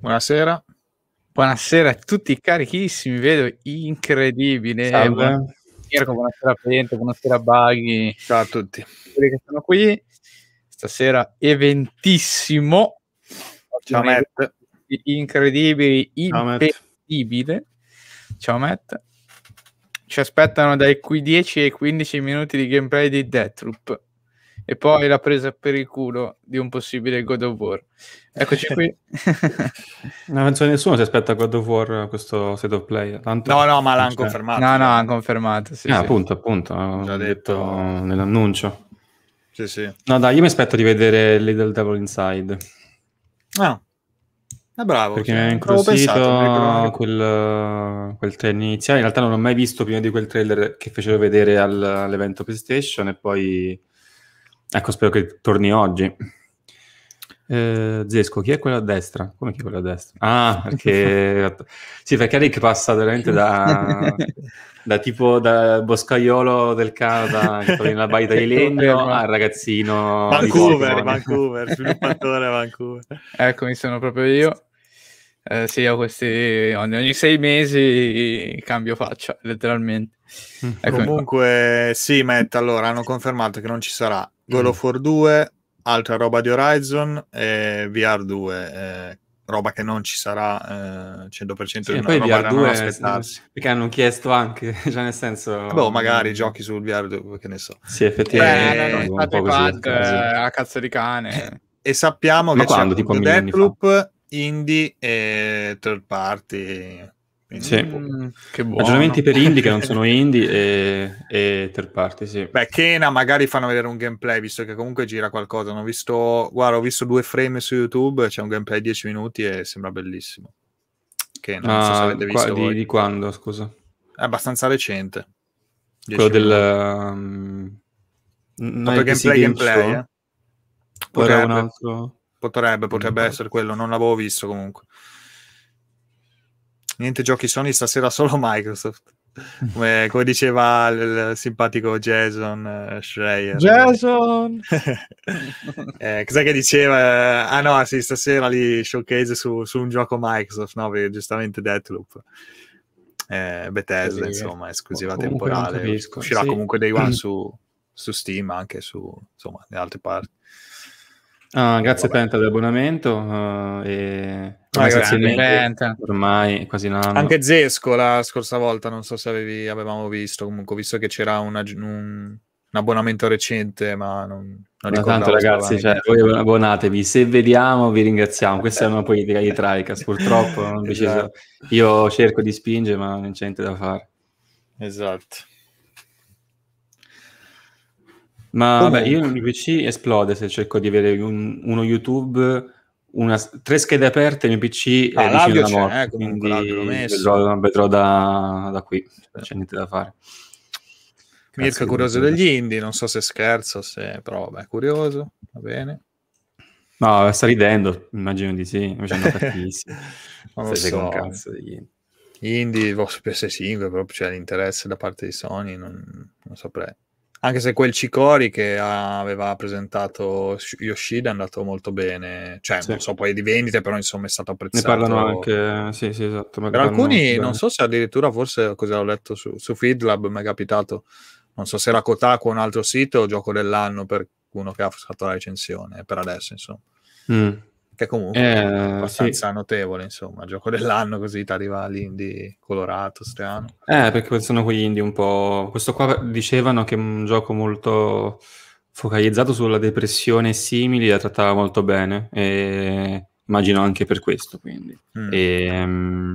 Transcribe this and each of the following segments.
Buonasera. Buonasera a tutti carichissimi, vedo incredibile. Salve. Mirko, buonasera Pente, buonasera Baghi. Ciao a tutti. Quelli che sono qui. Stasera eventissimo. Ciao Matt. Incredibile, Ciao, Matt. imperdibile. Ciao Matt. Ci aspettano dai qui 10 ai 15 minuti di gameplay di Deathloop. E poi la presa per il culo di un possibile God of War. Eccoci qui. Non penso che nessuno si aspetta God of War questo state of play. Tanto No, no, ma l'hanno Cioè, confermato. No, no, hanno confermato. Sì, ah, sì. appunto, appunto, ho Già detto nell'annuncio. Sì, sì. No, dai, io mi aspetto di vedere Little Devil Inside. Ah. È bravo. Perché sì. mi ha incuriosito ricordo- quel, quel trailer iniziale. In realtà non ho mai visto prima di quel trailer che fecero vedere al- all'evento PlayStation e poi... Ecco, spero che torni oggi. Eh, Zesco, chi è quello a destra? Come chi è quello a destra? Ah, perché... sì, perché Rick passa veramente da, da tipo da boscaiolo del Canada nella baita di legno al ragazzino di Vancouver. Vancouver, sviluppatore Vancouver. Eccomi, sono proprio io. Eh, sì, ho questi ogni, ogni sei mesi cambio faccia, letteralmente. Mm. Eccomi qua. Comunque, sì, Matt, allora hanno confermato che non ci sarà God Mm. of War 2, altra roba di Horizon e VR 2, eh, roba che non ci sarà eh, 100% Sì, di una poi roba da non VR2 aspettarsi. perché hanno chiesto anche, cioè nel senso... Boh, magari giochi sul VR 2, che ne so. Sì, Eh, effettivamente. non è un stato po' così a fatto, caso. eh, a cazzo di cane. E sappiamo Ma che c'è quando? Tipo anni fa? Deathloop, indie e third party. Quindi- Sì. Mm, che buono. Aggiornamenti per indie che non sono indie e, e third party, sì. Beh, Kena magari fanno vedere un gameplay, visto che comunque gira qualcosa. Ho visto, guarda, ho visto due frame su YouTube, c'è un gameplay di 10 minuti e sembra bellissimo. Kena, non so se Ah, avete qua- visto di, voi. di quando, scusa? È abbastanza recente. 10 Quello del... minuti. um, non Proprio è gameplay, Game gameplay, eh. Potrebbe, altro... potrebbe, potrebbe Mm. essere quello, non l'avevo visto comunque. Niente giochi Sony stasera, solo Microsoft. Come, come diceva il, il simpatico Jason eh, Schreier. Jason! Eh, cos'è che diceva? Ah no, sì, stasera lì showcase su, su un gioco Microsoft, no? Giustamente Deathloop. Eh, Bethesda, Sì. insomma, esclusiva temporale. Uscirà sì. comunque Day One su, su Steam, anche su, insomma, le altre parti. Ah, grazie Vabbè. Penta dell'abbonamento eh, e Ah, grazie, Penta. ormai quasi un anno. Anche Zesco la scorsa volta, non so se avevi, avevamo visto, comunque, visto che c'era una- un, un abbonamento recente, ma non, non Ma tanto ragazzi, cioè, voi abbonatevi, se vediamo vi ringraziamo, questa è una politica di Tricast, purtroppo Esatto. io cerco di spingere ma non c'è niente da fare. Esatto. Ma Comunque. vabbè, io il mio PC esplode se cerco di avere un- uno YouTube, una, tre schede aperte, il mio PC Ah, è l'audio vicino alla morte, eh, comunque quindi l'audio vedrò, vedrò da, da qui, non c'è niente da fare. Mirko è curioso degli indie, non so se scherzo, se... però vabbè, curioso, va bene. No, sta ridendo, immagino di sì, invece hanno cattivissimi. Non lo so. cazzo degli- Gli indie boh, su PS5 proprio c'è l'interesse da parte di Sony, non, non saprei. Anche se quel Cicori che aveva presentato Yoshida è andato molto bene, cioè Sì. non so poi di vendite, però insomma è stato Ne apprezzato. parlano anche, sì, sì, esatto. Per alcuni, non so se addirittura forse cosa ho letto su, su Feedlab, mi è capitato, non so se era Kotaku o un altro sito, gioco dell'anno per uno che ha fatto la recensione, per adesso insomma, Mm. Che comunque Eh, è abbastanza notevole insomma, gioco dell'anno così ti arriva l'indie colorato, strano. Eh, perché sono quegli indie un po'... Questo qua dicevano che è un gioco molto focalizzato sulla depressione e simili, la trattava molto bene, e immagino anche per questo, quindi. Mm. E, mm,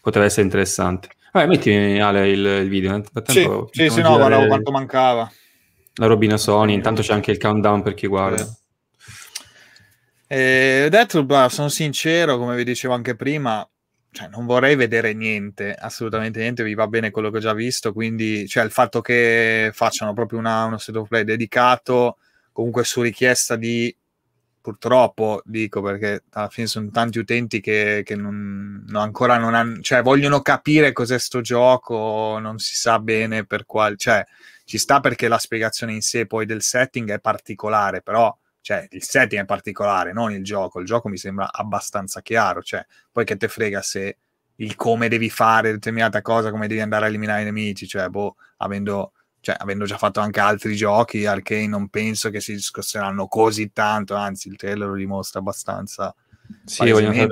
poteva essere interessante. Vabbè, metti Ale il, il video. Nel Sì, frattempo sì, sì, facciamo no, guardavo quanto mancava. La robina Sony, intanto c'è anche il countdown per chi guarda. Eh, Deathloop, guarda, sono sincero, come vi dicevo anche prima, cioè, non vorrei vedere niente, assolutamente niente, vi va bene quello che ho già visto, quindi cioè, il fatto che facciano proprio una, uno state of play dedicato, comunque su richiesta di, purtroppo dico perché alla fine sono tanti utenti che, che non, non ancora non hanno, cioè vogliono capire cos'è sto gioco, non si sa bene per quale, cioè ci sta perché la spiegazione in sé poi del setting è particolare, però cioè il setting è particolare, non il gioco. Il gioco mi sembra abbastanza chiaro, cioè poi che te frega se il come devi fare determinata cosa, come devi andare a eliminare i nemici, cioè boh, avendo, cioè, avendo già fatto anche altri giochi, Arcane non penso che si discosseranno così tanto, anzi il trailer lo dimostra abbastanza sì,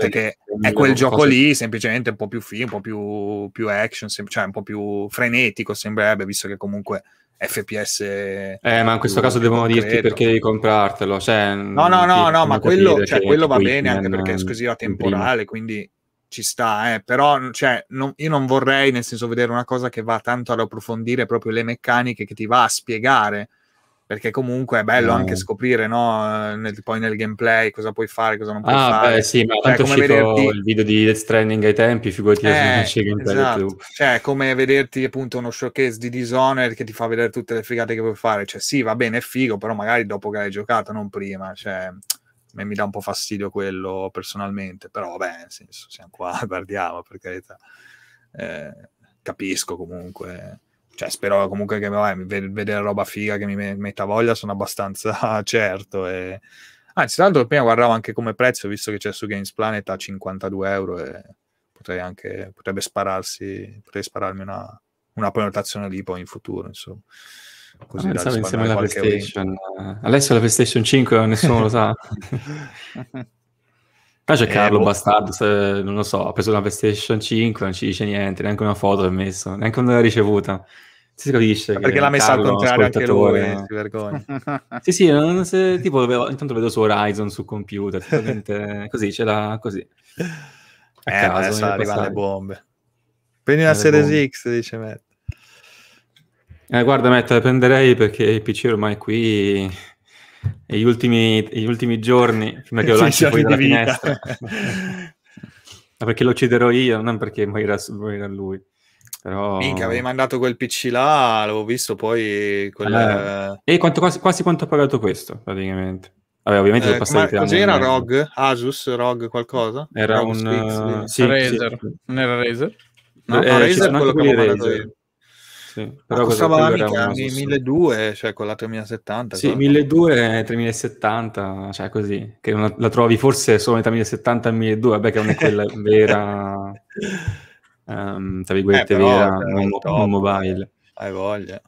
che è quel gioco cose. lì semplicemente un po' più film, un po' più, più action, sem- cioè un po' più frenetico sembrerebbe, visto che comunque FPS. Eh, ma in questo caso devono concreto. dirti perché devi comprartelo. Cioè, no, no, no, no, ma quello, cioè, quello va bene anche perché è esclusiva temporale, quindi ci sta, eh. però cioè, non, io non vorrei nel senso vedere una cosa che va tanto ad approfondire proprio le meccaniche, che ti va a spiegare perché comunque è bello no. anche scoprire no? nel, poi nel gameplay cosa puoi fare, cosa non puoi ah, fare. Beh, sì, ma cioè, tanto come vederti... il video di Death Stranding ai tempi, figurati eh, se non gameplay esatto. Cioè, come vederti appunto uno showcase di Dishonored che ti fa vedere tutte le figate che puoi fare. Cioè, sì, va bene, è figo, però magari dopo che hai giocato, non prima. Cioè, mi dà un po' fastidio quello personalmente, però vabbè, nel senso, siamo qua, guardiamo, per carità. Eh, capisco comunque cioè, spero comunque che vabbè, vedere roba figa che mi metta voglia, sono abbastanza certo. E... Anzi, tra l'altro, prima guardavo anche come prezzo, visto che c'è su Games Planet a 52 euro e potrei anche, potrebbe spararsi, potrei spararmi una, una prenotazione lì poi in futuro, insomma. Così ah, insieme alla PlayStation. Win. Adesso la PlayStation 5 nessuno lo sa. Poi c'è eh, Carlo boh. Bastardo, se, non lo so, ha preso una PlayStation 5, non ci dice niente, neanche una foto ha messo, neanche una ricevuta. Si capisce. Perché l'ha messa al contrario anche lui, eh, si vergogna. sì, sì, non, se, tipo, intanto vedo su Horizon sul computer, così, ce l'ha così. A eh, caso, sta arrivando le bombe. Prendi una Series X, dice Matt. Eh, guarda, Matt, la prenderei perché il PC ormai qui gli ultimi, gli ultimi giorni, prima che lo lanci fuori dalla finestra. Ma perché lo ucciderò io, non perché morirà, morirà lui. Però... Minchia, avevi mandato quel PC là, l'avevo visto poi... Quel... Eh, e quanto, quasi, quasi, quanto ha pagato questo, praticamente? Vabbè, ovviamente eh, ma cos'era ROG? Asus, ROG qualcosa? Era ROG un... Uh, sì, Razer. Sì. Non era Razer? No, eh, no Razer è quello che avevo mandato io. Sì, però costava mica 1200, cioè con la 3070. Sì, 1200 e 3070, cioè così, che una, la trovi forse solo tra 1070 e 1200, vabbè che non è quella vera, um, tra virgolette, eh, però, vera, non, non mobile. Hai voglia.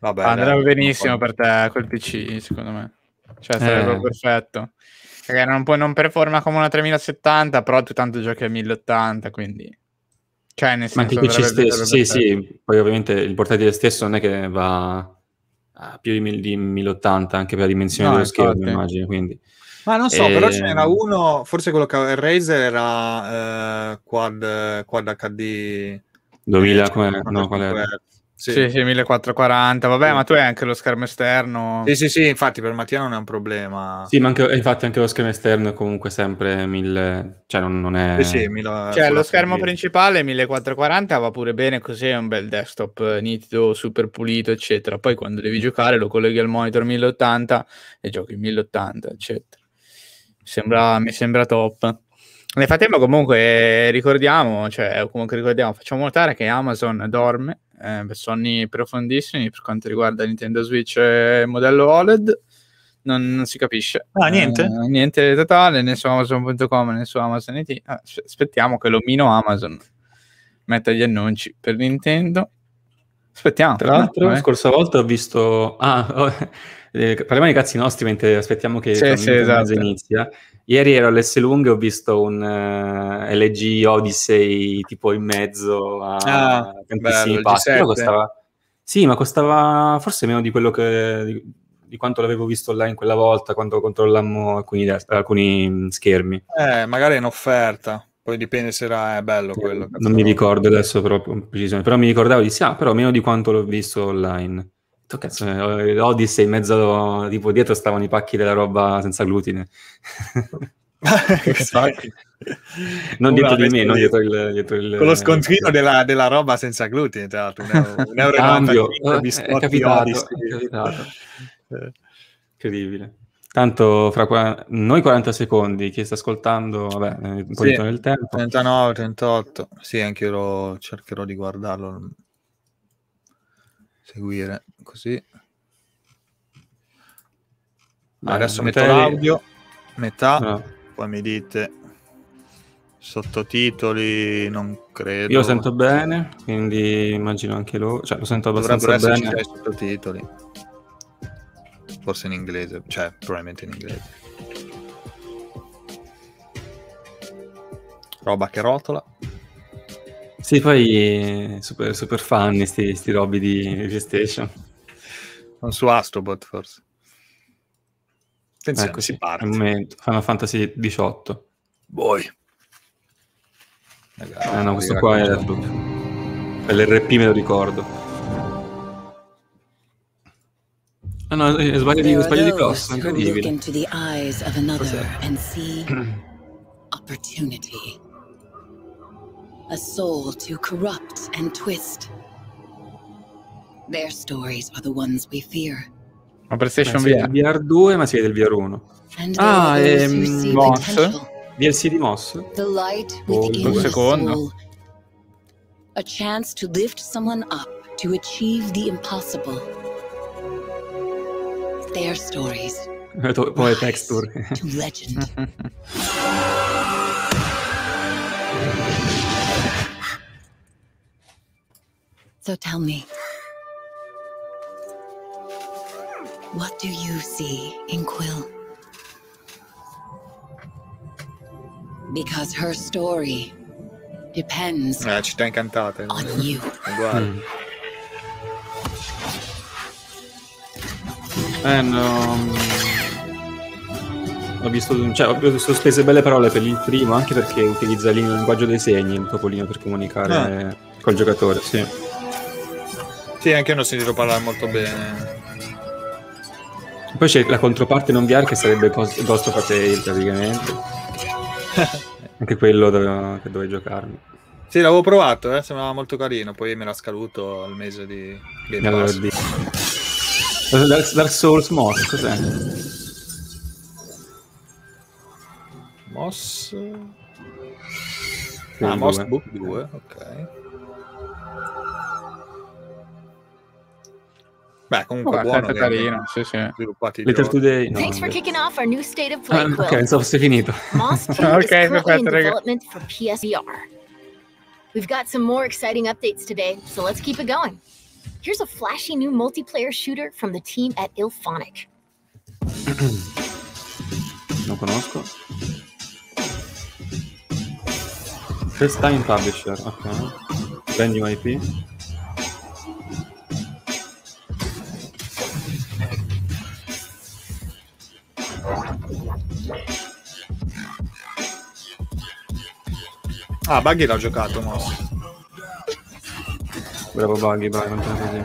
Vabbè, Andrà dai, benissimo per te quel PC, secondo me. Cioè, sarebbe eh. perfetto. Perché non, puoi, non performa come una 3070, però tu tanto giochi a 1080, quindi... Cioè, nel senso, Ma anche PC stesso, sì, sì, poi ovviamente il portatile stesso non è che va a più di, di 1080 anche per la dimensione no, dello infatti. schermo, immagino, quindi... Ma non so, e... però ce n'era ehm uno, forse quello che il Razer era eh, quad, quad HD 2000, eh, come, no, qual era? Sì. sì, sì, 1440. Vabbè, sì. ma tu hai anche lo schermo esterno. Sì, sì, sì, infatti per Mattia non è un problema. Sì, ma anche, infatti anche lo schermo esterno è comunque sempre 1000, cioè non, non è... Sì, sì, 1000, cioè lo schermo TV. principale 1440 va pure bene così, è un bel desktop nitido, super pulito, eccetera. Poi quando devi giocare lo colleghi al monitor 1080 e giochi 1080, eccetera. Mi sembra, mi sembra top. Nel frattempo comunque ricordiamo, cioè comunque ricordiamo, facciamo notare che Amazon dorme eh, sonni profondissimi per quanto riguarda Nintendo Switch e modello OLED. Non, non si capisce. Ah, niente? Eh, niente totale, né su Amazon.com né su Amazon IT. Ah, aspettiamo che l'omino Amazon metta gli annunci per Nintendo. Aspettiamo. Tra l'altro, la scorsa volta ho visto... Ah, oh, eh, parliamo dei cazzi nostri mentre aspettiamo che sì, sì, esatto. inizia. Ieri ero all'S Lung e ho visto un uh, eh, LG Odyssey tipo in mezzo a ah, tantissimi passi. Costava... Sì, ma costava forse meno di quello che... Di, di, quanto l'avevo visto online quella volta quando controllammo alcuni, alcuni mm, schermi. Eh, magari in offerta. Poi dipende se era è bello quello. Non mi ricordo adesso però però mi ricordavo di sì, ah, però meno di quanto l'ho visto online. Tu cazzo, eh, Odyssey in mezzo, tipo dietro stavano i pacchi della roba senza glutine. non dietro di me, non dietro il, dietro il con lo scontrino della, della, roba senza glutine, tra l'altro, un euro, un euro Cambio, eh, è capitato, è capitato. Incredibile. Tanto fra qua... noi 40 secondi, chi sta ascoltando, vabbè, un po' sì, nel tempo. 39, 38, sì, anche io lo, cercherò di guardarlo seguire così. Beh, Adesso metto di- l'audio, metà, no. poi mi dite sottotitoli, non credo. Io sento bene, quindi immagino anche loro. Cioè, lo sento Dovrebbero abbastanza bene. i sottotitoli. Forse in inglese, cioè probabilmente in inglese. Roba che rotola. Sì, poi super, super fan sti, sti robi di PlayStation. Non su Astrobot forse. Attenzione, Ecco, si parte. al momento. Final Fantasy 18. Voi. Eh no, questo qua è l'RP me lo ricordo. Ah no, eh, sbaglio di, sbaglio di look incredibile. into the eyes of another Cos'è? and see opportunity. A soul to corrupt and twist. Their stories are the ones we fear. Ma PlayStation si VR. VR2, ma si vede il VR1. And Ah, there are those who ehm, see Moss? potential. DLC di Moss? The light Oh, un secondo. soul. A chance to lift someone up to achieve the impossible. Their stories Poi rise texture. to legend. So tell me, what do you see in Quill? Because her story depends Eh, città incantate. on you. Uguale. Mm. Eh, no. mm, Ho visto, cioè, ho visto spese belle parole per il primo, anche perché utilizza il linguaggio dei segni, il topolino, per comunicare col giocatore, sì. Sì, anche io ne ho sentito parlare molto bene. Poi c'è la controparte non VR che sarebbe Ghost of Tale, praticamente. anche quello dove, che dovevi giocarlo. Sì, l'avevo provato, eh, sembrava molto carino. Poi me l'ha scaduto al mese di Game Allora, Pass. di- Dark, Dark Souls Moss, cos'è? Moss. Ah, Moss. Book 2, ok. Beh, comunque Oh, buono. carino, sì, sì. Sviluppati i giochi. Today. No, Thanks for vabbè. kicking off our new state of play, Ah, ok, pensavo fosse finito. Moss 2 is Okay, currently in perfetto, development for PSVR. We've got some more exciting updates today, so let's keep it going. Here's a flashy new multiplayer shooter from the team at Ilphonic. Non conosco. First time publisher, ok. Brand new IP. Ah, Buggy l'ha giocato, Moss. Bravo Buggy, bravo, continua così.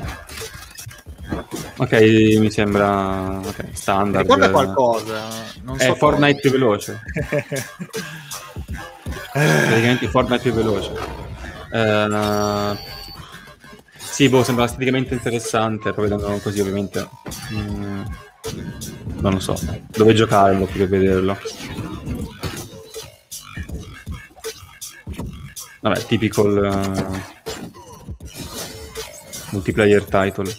Ok, mi sembra ok, standard. Ricorda qualcosa. Non È so Fortnite più veloce. cosa. praticamente Fortnite più veloce. Eh, sì, boh, sembra esteticamente interessante, poi vedendo così ovviamente mm, non lo so, dove giocarlo più che vederlo. Vabbè, typical eh, multiplayer title.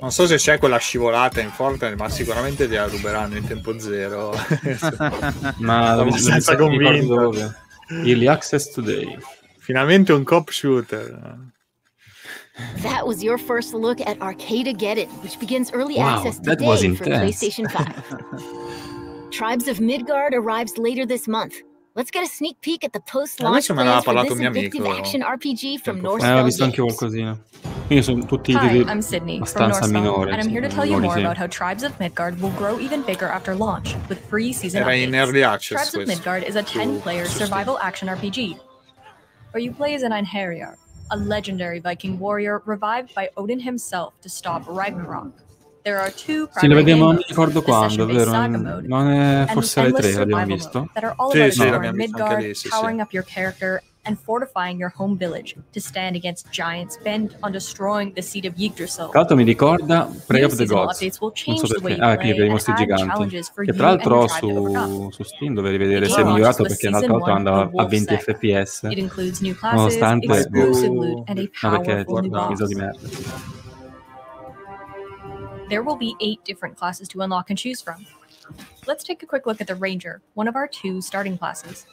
Non so se c'è quella scivolata in Fortnite, ma sicuramente te la ruberanno in tempo zero. Ma Sono abbastanza non mi ricordo convinto. Early Access Today. Finalmente un cop shooter. That was your first look at Arcade Get It, which begins early Wow, access today for. PlayStation 5. Tribes of Midgard arrives later this month. Let's get a sneak peek at the post-launch Adesso me ne aveva plans for this un addictive amico action RPG from tempo fa. Eh, visto anche Games. qualcosina. Quindi sono tutti Hi, I'm Sydney from abbastanza Northfell, minori. and I'm here to tell you more sì. about how Tribes of Midgard will grow even bigger after launch with free season Era in updates. early access Tribes of. Midgard is a 10-player survival action RPG where you play as an Einherjar, a legendary Viking warrior revived by Odin himself to stop Ragnarok. There are two Sì, lo primary vediamo, game non mi modes, ricordo quando, vero? saga Non è and forse alle endless 3 l'abbiamo survival visto. mode that are all Sì, about sì, l'abbiamo visto anche Midgard, lì, sì, sì. powering up your character, and fortifying your home village to stand against giants bent on destroying the seat of Yggdrasil. Tra l'altro mi ricorda Prey of the Gods. Non so perché. Ah, quindi play per i and mostri add giganti. Che tra l'altro su, su Steam dovevi vedere se è migliorato perché l'altro volta andava a Wolf 20 Set. fps. Nonostante a No, perché boss. viso di merda. There will be eight different classes to unlock and choose from. Let's take a quick look at the Ranger, one of our two starting classes.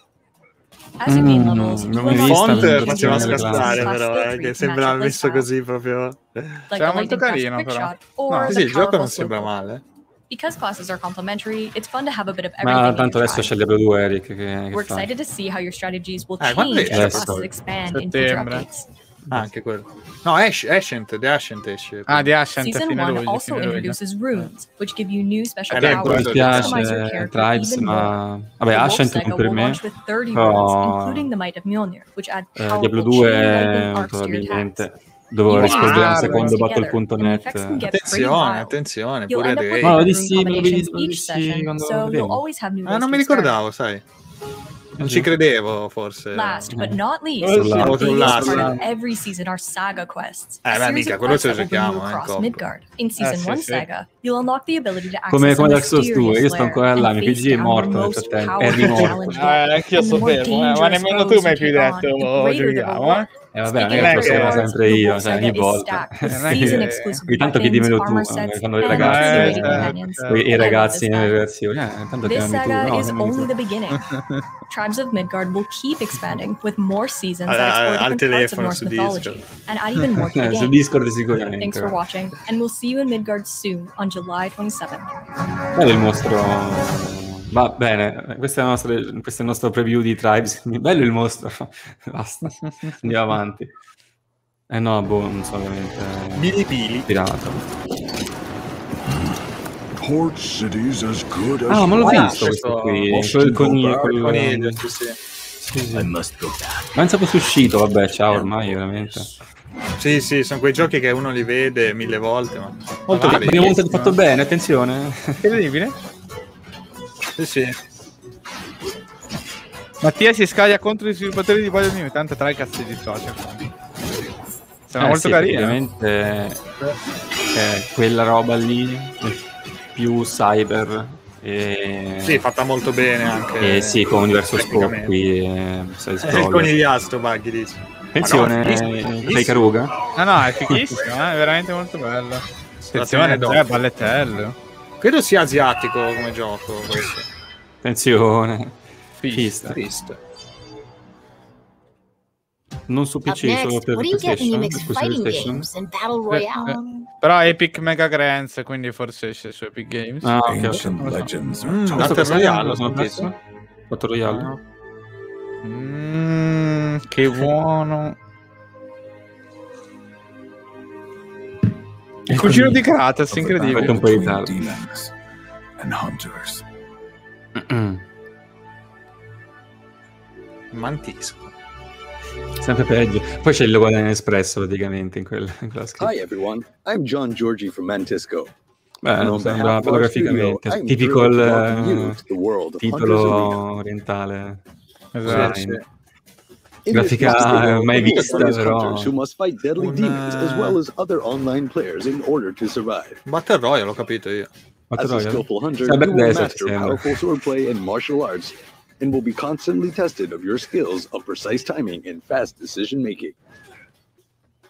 As you gain Mm, levels, non mi font faceva scassare però, eh, che to sembra messo così proprio... like Sembra molto carino, però. No, sì, il gioco non sembra male. Because classes are complementary, it's fun to have a bit of everything. Ma tanto adesso c'è 2 Eric che, che We're fa. excited to see how your strategies will Eh, change esce as classes expand in future updates. Ah, anche quello. No, Ascent, Ascent, The Ascent esce. Ah, di Ascent Season fine 1 luglio, also introduces runes, which give you new special Eh, Mi powers è your piace character Tribes, even more. ma vabbè, The Ascent Saga per me. launch with 30 però- the Eh, Diablo chain 2 lightning arcs to your probabilmente dovevo rispondere a un secondo the battle.net. Attenzione, attenzione, pure Ray. No, dissi- me lo dissi quando lo vedevo. always have new Ah, non mi ricordavo, sai. Non ci credevo, forse. Last but not least, Oh, of every season are saga quests. Eh, beh, mica, quello ce lo giochiamo, eh. Midgard. In season sì, 1 sì. saga, you'll unlock the ability to access Come, come Dark Souls 2, mysterious io sto ancora là, and mi face PG è morto the nel frattempo, è challenge Eh, anch'io sapevo, eh, ma nemmeno tu mi hai più detto, giochiamo, eh. E vabbè, non è che of lo so rewards, sempre io, cioè, ogni volta. Ogni tanto chiedimelo tu, eh, quando ragazze, captivating eh, i, i I ragazzi saga. relazioni, eh, tanto This chiamami tu, saga no, is only the beginning. Tribes of Midgard will keep expanding with more seasons Al- that explore parts of telefono Norse su mythology Discord. and add even more to Eh, Su. Discord sicuramente. Thanks for watching, and we'll see you in Midgard soon on July 27th. Bello il mostro. Va bene, questa è, la nostra, questo è il nostro preview di Tribes. Bello il mostro. Basta, andiamo avanti. Eh no, boh, non so ovviamente. Bili Bili. Pirata. Port cities as good as Ah, ma l'ho Ah, visto questo questo- qui. Boston Quel coniglio. Quel... Coniglio, sì, sì. Sì, sì. Ma fosse uscito, vabbè, ciao ormai, veramente. Sì, sì, sono quei giochi che uno li vede mille volte, ma... Molto Magari, prima volta fatto bene, attenzione. Incredibile. Sì, sì. Mattia si scaglia contro i sviluppatori di Voglio New, tanto tra i cazzi di social. Sembra Eh, molto sì, carino. praticamente è quella roba lì, più cyber. E... Sì, fatta molto bene anche. Eh, sì, con un diverso tecnicamente. qui. Eh, il scroller. conigliastro, Buggy, dici. Attenzione, Ma no. No, no, è fighissimo, eh, è veramente molto bello. Attenzione, c'è ballettello. Credo sia asiatico come gioco questo. Attenzione. Fist. Fist. Triste. Non su PC, solo next, per PlayStation. mix per fighting PlayStation. games and battle royale? Eh, Però Epic Mega Grants, quindi forse esce su Epic Games. Ah, ok. Ancient legends Mm, Battle Royale, sono preso. Battle Royale. Mm, che buono. Il cugino di Kratos, incredibile. Un po' di hunters. Mantisco. Sempre peggio. Poi c'è il logo dell'Espresso praticamente in, quel, in quella scritta. Hi everyone, I'm John Georgie from Mantisco. Beh, non on sembra fotograficamente. Tipico il titolo orientale. Esatto. Sì, sì. In Grafica this world, mai vista, però. who must fight deadly Un, demons as well as other online players in order to survive. Battle Royale, l'ho capito io. Battle As a Royale? skillful hunter, Cyber you will master powerful swordplay and martial arts, and will be constantly tested of your skills of precise timing and fast decision making.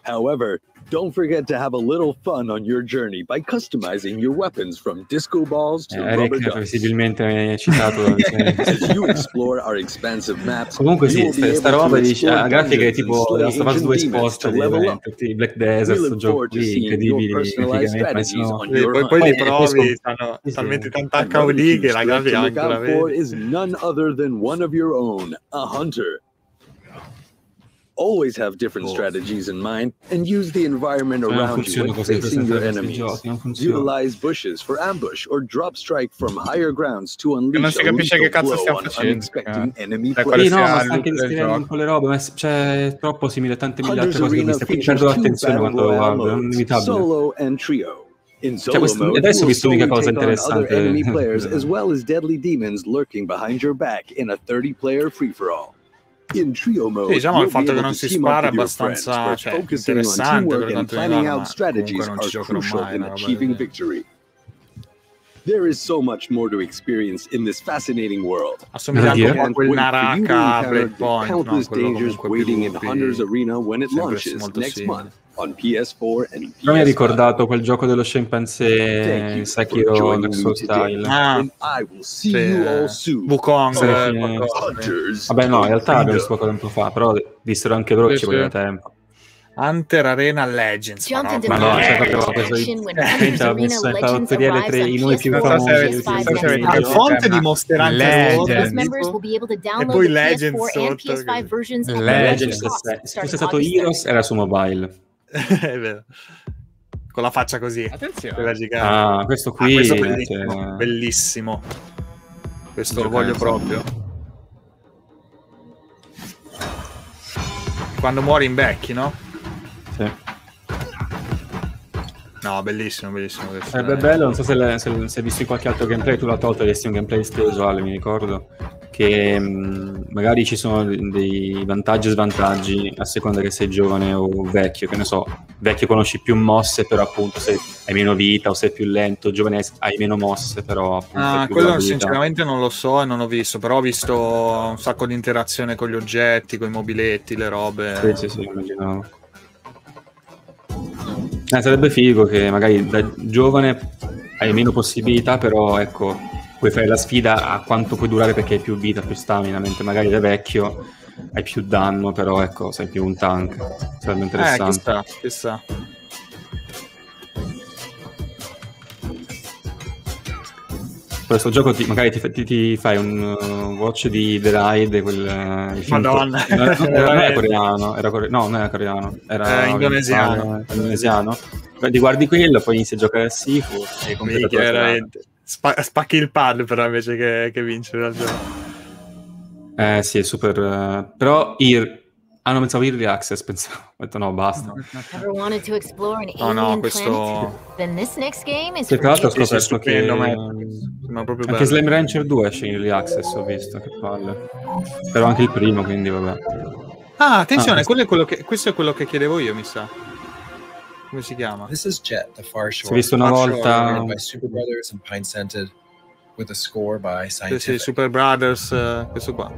However, don't forget to have a little fun on your journey by customizing your weapons from disco balls Eh, to rubber Eric ducks. visibilmente citato. As you explore our expansive maps, Comunque you sì, will be sta, sta able to roba dice, explore la grafica è dungeons and tipo slay la Star Wars 2 ancient demons esposta to di level up. tutti i Black Desert, We sto look gioco forward to qui, seeing your incredibili personalized graficamente, ma strategies sono- on Sì, your poi, hunt. poi li Eh, provi, esco- stanno sì, sì. talmente tanta Another HUD huge che la threat grafica to anche look la out for vedi. is none other than one of your own, a hunter. Always have different strategies in mind and use the environment around you funziona when facing your questi enemies. giochi, non funziona. Utilize bushes for ambush or drop strike from higher grounds to non unleash si a capisce che lethal blow on unexpected enemy players. quale Sì, no, sia ma il sta anche look del descrivendo gioco. un po' le robe, ma s- c'è troppo simile a tante mille altre Hunters cose che ho Arena features perdo l'attenzione quando lo guardo, è modes, solo and trio. In Cioè, solo questo- mode, adesso ho you will visto l'unica cosa other interessante. enemy players as well as deadly demons lurking behind your back in a 30-player free-for-all. In trio mode, Sì, diciamo il you'll be fatto che able non to si team up spara è with your friends, abbastanza where cioè, focusing on interessante teamwork per and quanto planning riguarda, out ma strategies comunque non ci are giocherò crucial mai in una roba achieving del genere. victory. There is so much more to experience in this fascinating world. Assomiglia anche un po' a Can't quel wait for you to Naraka encounter the Breakpoint, no? countless quello dangers comunque waiting in più, Hunter's più... Arena when it sempre launches molto next simile. month. on PS4 and Però mi ha PS5. ricordato quel gioco dello Thank scimpanzé you for Sekiro joining Dark me Souls today, style. Ah. and I will see Sì, you eh, all soon. Wukong. Sì, eh, sì. qualcosa. Hunters. Vabbè no, in realtà abbiamo Freedom. visto poco tempo fa, però vissero anche loro Sì, ci voleva sì. tempo. Hunter Arena Legends. Jump into Ma the no, next cioè, proprio action questo di- when Eh, Hunter's ha Arena messo- ha fatto Legends vedere arrives tre- on i nomi più PS4 famosi and del PS5 film. next Il month. font di Monster Hunter Legend. World, Those members tipo, will be able to E download poi the Legends PS4 and sotto, PS5 che- versions at Legends. no Legends, extra cost, se fosse stato Heroes 3rd. era su mobile. è vero. Con la faccia così. Attenzione. gigante. Ah, questo Ah, qui questo cioè, bellissimo, bellissimo. Questo lo Giocato. voglio proprio. Quando muori invecchi, no? sì. No, bellissimo, bellissimo questo. Sarebbe dai. bello, non so se, le- se, se hai visto qualche altro gameplay, tu l'ha tolto, avresti un gameplay steso, Ale, mi ricordo, che mh, magari ci sono dei vantaggi e svantaggi a seconda che sei giovane o vecchio, che ne so, vecchio conosci più mosse, però appunto se hai meno vita o sei più lento, giovane hai meno mosse, però appunto Ah, quello probabilità. sinceramente non lo so e non ho visto, però ho visto un sacco di interazione con gli oggetti, con i mobiletti, le robe. Sì, sì, sì, immaginavo. Eh, sarebbe figo che magari da giovane hai meno possibilità, però ecco, puoi fare la sfida a quanto puoi durare perché hai più vita, più stamina, mentre magari da vecchio hai più danno, però ecco, sei più un tank. Sarebbe Eh, interessante. chissà, chissà. Questo gioco ti- magari ti, ti- ti fai un uh, watch di The Ride, quel, uh, Madonna. No, no, no, non era coreano, era core- no, non era coreano, era Eh, indonesiano. eh, indonesiano. Ti guardi quello, poi inizi a giocare a Sifu e completa Minchia, la serata. veramente. Spa- spacchi il pad però invece che, che vincere al gioco. Eh sì, è super... eh, però ir... Ah, no, pensavo Early Access, pensavo. Ho detto no, basta. Ever wanted to explore an No, questo... Che tra l'altro ho scoperto che... ma- ma proprio Anche bello. Slime Rancher 2 esce in Early Access, ho visto, che palle. Però anche il primo, quindi vabbè. Ah, attenzione, Ah, quello è quello che, questo è quello che chiedevo io, mi sa. Come si chiama? This is Jet, the Far Si è Shore, visto una Far volta... by Super Brothers and Pine Scented, with a score by Scientific. sì, Super Brothers, eh, questo qua.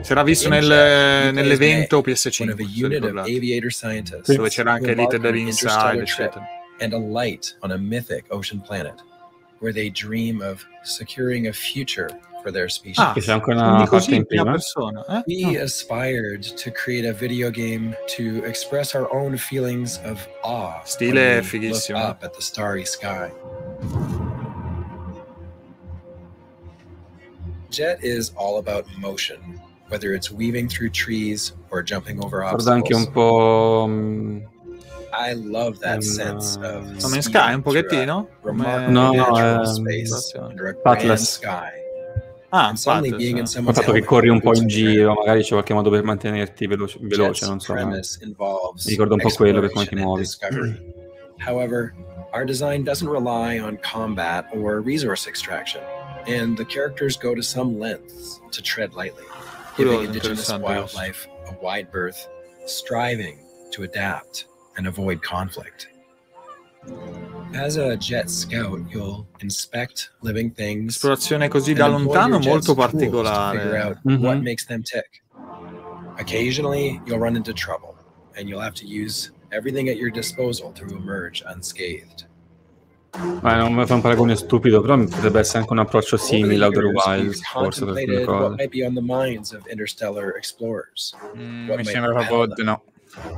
Si era visto nel- Jet, nell'evento PS5, one of unit of aviator scientists dove c'era anche who embark Elite Dead Inside, eccetera. and a light on a mythic ocean planet, where they dream of securing a future for their species. Ah, Che c'è anche una parte così in in prima prima. persona. Eh? We aspired to create a video game to express our own feelings of awe. Stile when we look fighissimo. up at the starry sky. Jet is all about motion, whether it's weaving through trees or jumping over Ricorda anche un po'... mm, I love that un, sense uh, of Come in Sky, un pochettino? remarkable No, no, natural ehm, space under a grand sky. Ah, And suddenly Pathless, being in Il someone's fatto che corri un po' in giro, magari c'è qualche modo per mantenerti veloce, veloce non so. premise involves Mi ricorda un po' quello per come ti muovi. discovery. However, our design doesn't rely on combat or resource extraction, and the characters go to some lengths to tread lightly, giving indigenous wildlife a wide berth, striving to adapt and avoid conflict. As a jet scout, you'll inspect living things Esplorazione così da lontano molto particolare. out what Mhm. makes them tick. Occasionally, you'll run into trouble, and you'll have to use everything at your disposal to emerge unscathed. Ma non mi fa un paragone stupido, però potrebbe essere anche un approccio simile a Outer Wilds, forse per alcune cose. might be on the minds of interstellar explorers Mm, What mi might sembra proprio di no.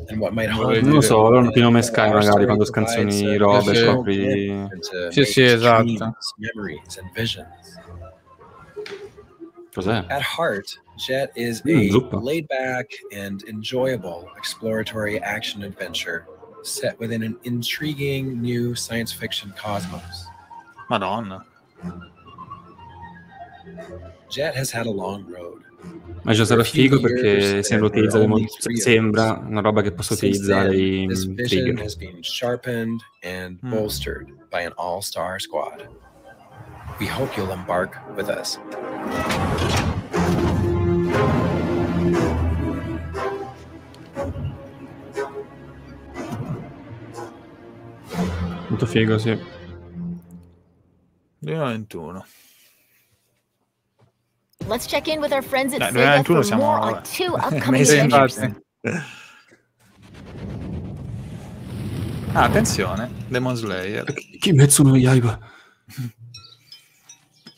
And what might Non hold lo Non lo so, them. allora più nome Sky Our magari story quando provides scansioni a robe, eh, Sì. scopri... Sì, sì, esatto. memories and visions. Cos'è? At heart, Jet is a zuppa. laid back and enjoyable exploratory action adventure set within an intriguing new science fiction cosmos. Madonna. Jet has had a long road. Ma già sarà figo perché sembra utilizzare molto, sembra una roba che posso utilizzare then, i this vision trigger. has been sharpened and Hmm. bolstered by an all star squad. We hope you'll embark with us. Molto figo, sì. 2021. Let's check in with our friends at Dai, Sega 2021 for siamo more on two upcoming adventures. Ah, attenzione, Demon Slayer. Kimetsu no Yaiba.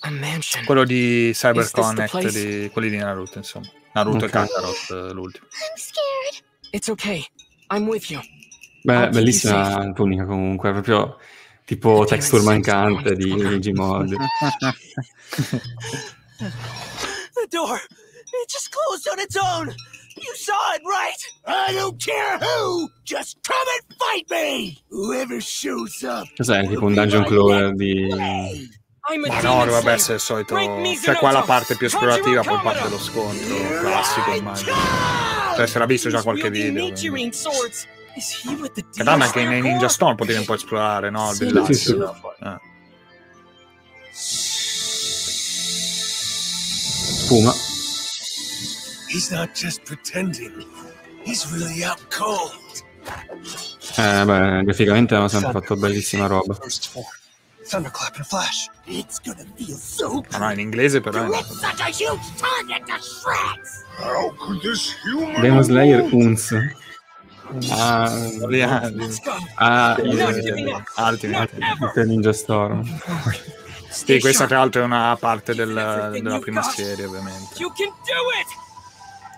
A mansion. Quello di CyberConnect, place? di quelli di Naruto, insomma. Naruto Ok. e Kakarot, eh, l'ultimo. It's okay. I'm with you. Beh, bellissima tunica comunque, proprio tipo texture mancante di Digimod. The door! It just closed on its own! You saw it, right? I don't care who! Just come and fight me! Whoever shows up. Cos'è? Tipo un dungeon crawler di... Ma no, dovrebbe essere il solito. Cioè, qua la parte più esplorativa, poi parte lo scontro classico, immagino. Cioè, si era visto già qualche video. Che demon anche nei Ninja? Storm potevi un po' esplorare, no? Il Sì, villaggio. sì, sì. Eh. Cold. Eh, beh, graficamente hanno sempre fatto bellissima roba. Thunderclap and flash. It's gonna feel so Ma no, in inglese però. to è- rip such a huge target to shreds! How could this human Demon Slayer Uns. Ah, Lì, ah, lì. ah, Eh, il- Ultimate. per Ninja Storm. Sì, questa tra l'altro è una parte del- della prima serie, ovviamente. You can do it!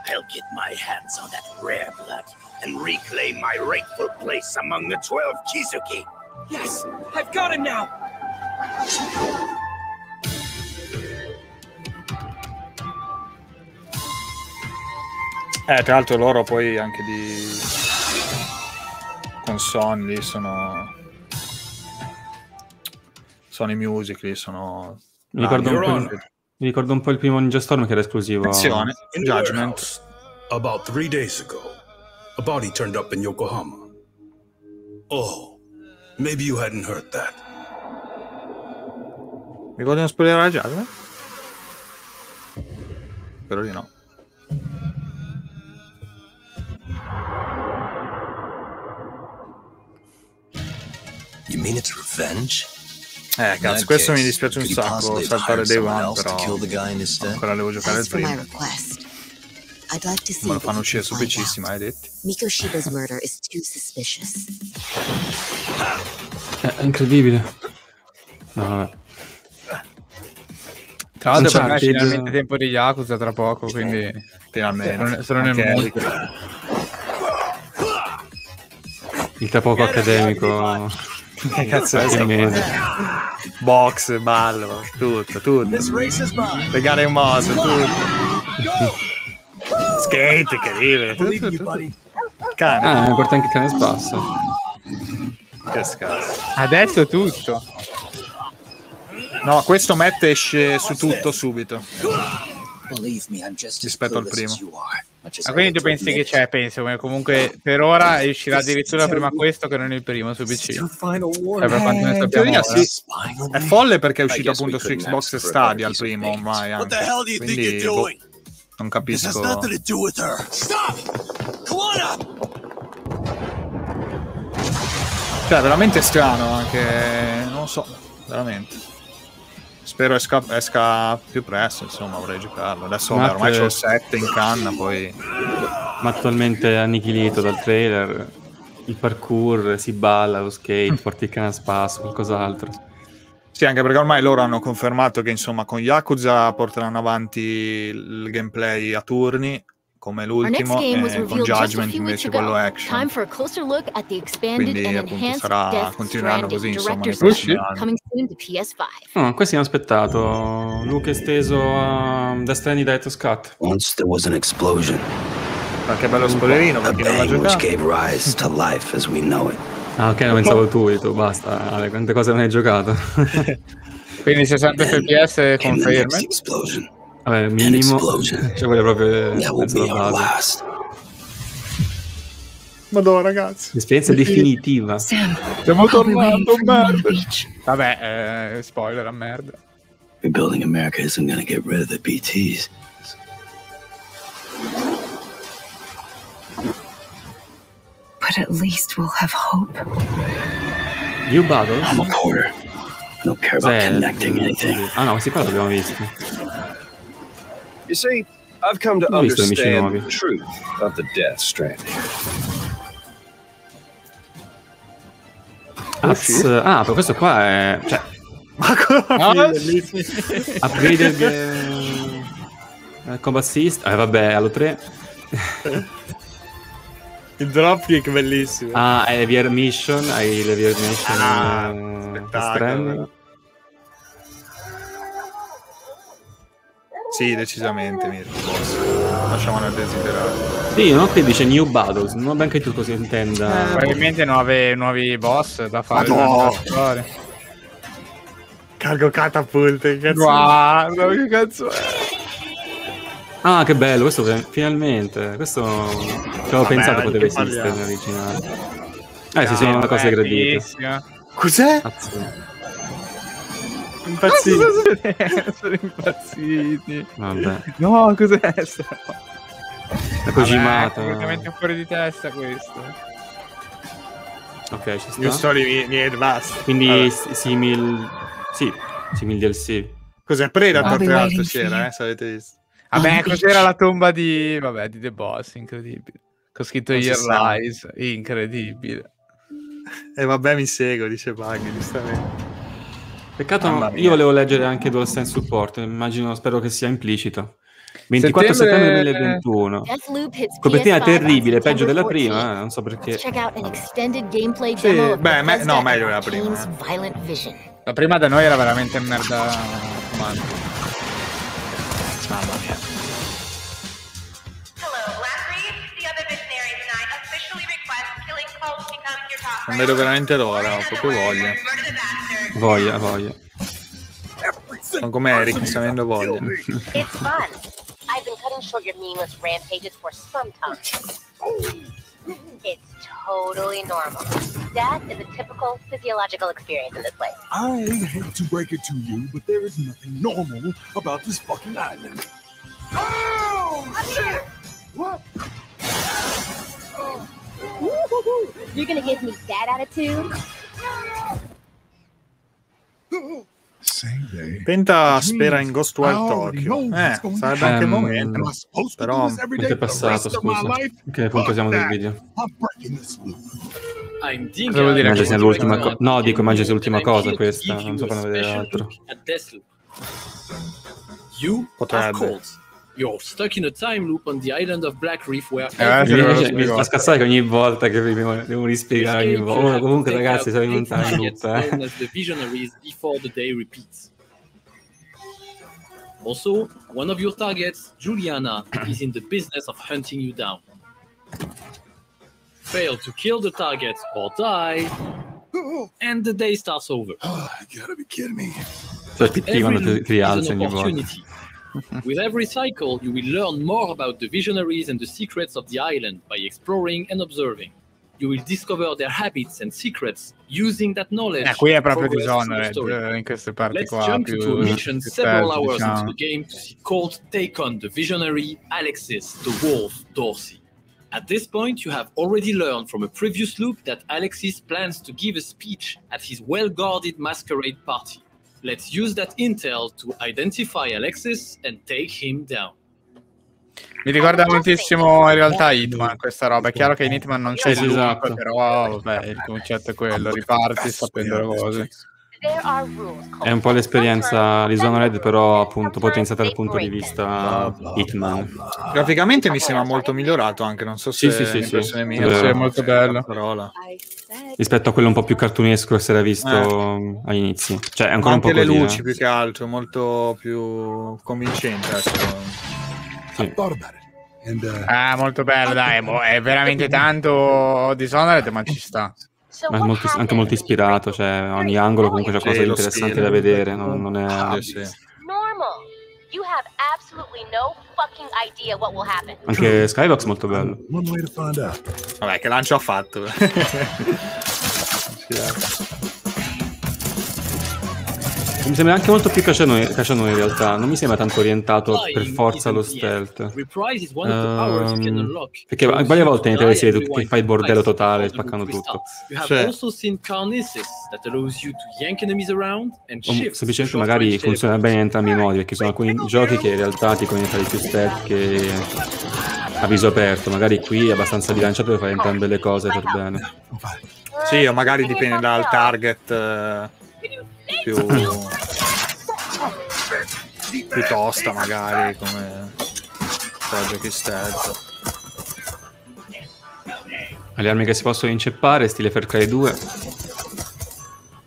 I'll get my hands on that rare blood and reclaim my rightful place among the 12 Kizuki. Yes, I've got him now. Eh, tra l'altro loro poi anche di con Sony lì sono Sony Music lì sono Mi ricordo, po', mi ricordo un po' il primo Ninja Storm che era esclusivo. Attenzione, In Judgment. About three days ago, a body turned up in Yokohama. Oh, maybe you hadn't heard that. Mi vogliono spoilerare Judgment? Spero di no. You mean it's revenge? Eh, cazzo, questo mi dispiace un sacco saltare Day someone One, però ancora devo giocare il primo. I'd like to see Me lo fanno uscire semplicissimo, out. hai detto? Miko Shiba's murder is too suspicious. È incredibile. No, vabbè. Tra l'altro per me è finalmente tempo di Yakuza tra poco, quindi Finalmente. sono, nel. Eric. Il tra poco accademico. Che cazzo è questo? mese. Box, ballo, tutto, tutto. Le gare in moto, tutto. Skate, incredibile. Tutto, tutto. Cane. Ah, porta anche il cane spasso. Che scherzo. Adesso tutto. No, questo Matt esce su tutto subito. Rispetto al primo. As Ah, quindi tu pensi che c'è, penso, comunque per ora uscirà addirittura prima questo che non il primo su PC. Cioè, per quanto ne sappiamo ora. sì. È folle perché è uscito appunto su Xbox a Stadia of primo ormai anche. Quindi boh, non capisco. Cioè, veramente strano anche. Non lo so, veramente. Spero esca, esca più presto, insomma, vorrei giocarlo. Adesso Matt- ormai c'ho il 7 in canna, poi. Ma attualmente annichilito dal trailer. Il parkour, si balla, lo skate, porti il cane a spasso, qualcos'altro. Sì, anche perché ormai loro hanno confermato che insomma con Yakuza porteranno avanti il gameplay a turni come Our next l'ultimo game was e con revealed just a Judgment few weeks invece quello ago. action. Time for a closer look at the expanded Quindi and appunto enhanced sarà Death continueranno Stranding così insomma nei Director's prossimi Cut, anni. coming soon to PS5. No, questo inaspettato. Luke esteso a Death Stranding Director's Cut. Once there was an explosion, Perché bello spoilerino per chi non l'ha bang which giocato. gave rise to life as we know it. Ah, ok, lo pensavo tu, io tu, basta. Ale, quante cose non hai giocato? Quindi 60 fps Came Vabbè, minimo. explosion. Ci vuole proprio That will penso, be la our base. last. Madonna ragazzi. L'esperienza definitiva. Sam, Siamo tornati, you the merda. Vabbè, eh, spoiler a merda. Rebuilding America isn't going to get rid of the BTs. But at least we'll have hope. New Battle? I'm a porter. I don't care about connecting anything. Ah no, questi qua l'abbiamo visti. You see, I've come to understand Nuovi. the truth of the Death Stranding. Az- ah, però questo qua è... Cioè, Ma No, bellissimo. upgraded eh, combat assist. Eh, vabbè, allo 3. Il dropkick bellissimo. Ah, è Levier Mission, hai Levier Mission Ah, eh, Sì, decisamente, Mirko. boss. Lasciamolo a desiderare. Sì, no? Qui dice New Battles, non ho ben capito cosa intenda. Probabilmente nuove- nuovi boss da fare. No! Cargo catapult, che cazzo. Guarda, che cazzo è? Ah, che bello, questo fi- finalmente. Questo ci avevo pensato poteva esistere nell'originale. Eh sì, sì, è una cosa vabbè, gradita. Cos'è? Cazzo. Cosa succede? Sono impazziti. Vabbè. No, cos'è? sta? La Kojimata. Vabbè, completamente fuori di testa questo. Ok, ci sta. New story mi, mi è basta. Quindi Vabbè. simil... Sì, simil DLC. Cos'è Predator tra l'altro c'era, eh, se avete visto. Vabbè, Oh, cos'era la tomba di... Vabbè, di The Boss, incredibile. Con scritto sa. Lies, incredibile. E vabbè, mi seguo, dice Bug, giustamente. Peccato, io volevo leggere anche DualSense Support, immagino, spero che sia implicito. 24 settembre, Settembre- 2021. Deathloop hits Copertina PS5 terribile, peggio della prima, 14th. eh, non so perché. Sì, beh, me- no, meglio della prima, eh. La prima da noi era veramente merda. Mamma mia. Non vedo veramente l'ora, ho proprio voglia. Voglia, voglia. Sono come Eric, mi sta venendo voglia. It's fun. I've been cutting short your meaningless rampages for some time. It's totally normal. Death is a typical physiological experience in this place. I hate to break it to you, but there is nothing normal about this fucking island. Oh, shit! What? You're gonna give me that attitude? Penta spera in Ghostwire Tokyo. Eh, sarebbe anche il Ehm, momento. Però è passato, scusa. Che punto siamo del video? Cosa vuol dire? Immagino sia che- l'ultima cosa. No, dico, immagino sia l'ultima cosa questa, non so fanno vedere altro. Potrebbe. Are cold. You're stuck in a time loop on the island of Black Reef where Eh, every- sì, me lo Mi, mi spiego. fa scassare che ogni volta che vi devo, devo rispiegare ogni volta. Oh, comunque ragazzi, siamo in un time loop, eh. as the visionaries before the day repeats. Also, one of your targets, Juliana, is in the business of hunting you down. Fail to kill the target or die, and the day starts over. You gotta be kidding me. Cioè, PT quando ti, loop ti rialzi ogni volta. With every cycle, you will learn more about the visionaries and the secrets of the island by exploring and observing. You will discover their habits and secrets using that knowledge. Eh, qui è proprio Dishonored story. eh, in queste parti Let's qua. jump più, into a mission several hours diciamo. into the game to see Colt take on the visionary Alexis, the wolf Dorsey. At this point, you have already learned from a previous loop that Alexis plans to give a speech at his well guarded masquerade party. Let's use that intel to identify Alexis and take him down. Mi ricorda moltissimo in realtà Hitman questa roba. È chiaro che in Hitman non c'è il esatto. però vabbè, il concetto è quello, riparti sapendo le cose. È un po' l'esperienza Dishonored, però appunto potenziata dal punto di vista Hitman. Graficamente mi sembra molto migliorato anche, non so Sì, se sì, sì, è sì. impressione mia. Sì, è molto bello. Parola. Rispetto a quello un po' più cartunesco che si era visto Eh. agli inizi. Cioè, è ancora un po' anche le così, luci eh. più che altro, molto più convincente. ecco. And, uh, Ah, molto bello, dai, mo- è veramente tanto Dishonored, ma ci sta. So Ma è molto, anche molto ispirato, cioè ogni angolo comunque c'è Sì, qualcosa di interessante da vedere, non, non è... Sì, sì. Normal. You have absolutely no fucking idea what will happen. Anche Skybox molto bello. one way to find out. Vabbè, che lancio ha fatto. Mi sembra anche molto più caccianone, caccianone in realtà, non mi sembra tanto orientato per forza allo stealth. Unlock. perché varie volte in tu- everyone che fai il bordello totale, spaccano tutto. O shift semplicemente magari funziona bene in entrambi i modi, perché sono alcuni giochi che in realtà ti conviene fare più stealth che a viso aperto, magari qui è abbastanza bilanciato per fare entrambe le cose per bene. Sì, o magari dipende dal target eh, più, più tosta, magari come Project Stealth. Le armi che si possono inceppare, stile Far Cry 2.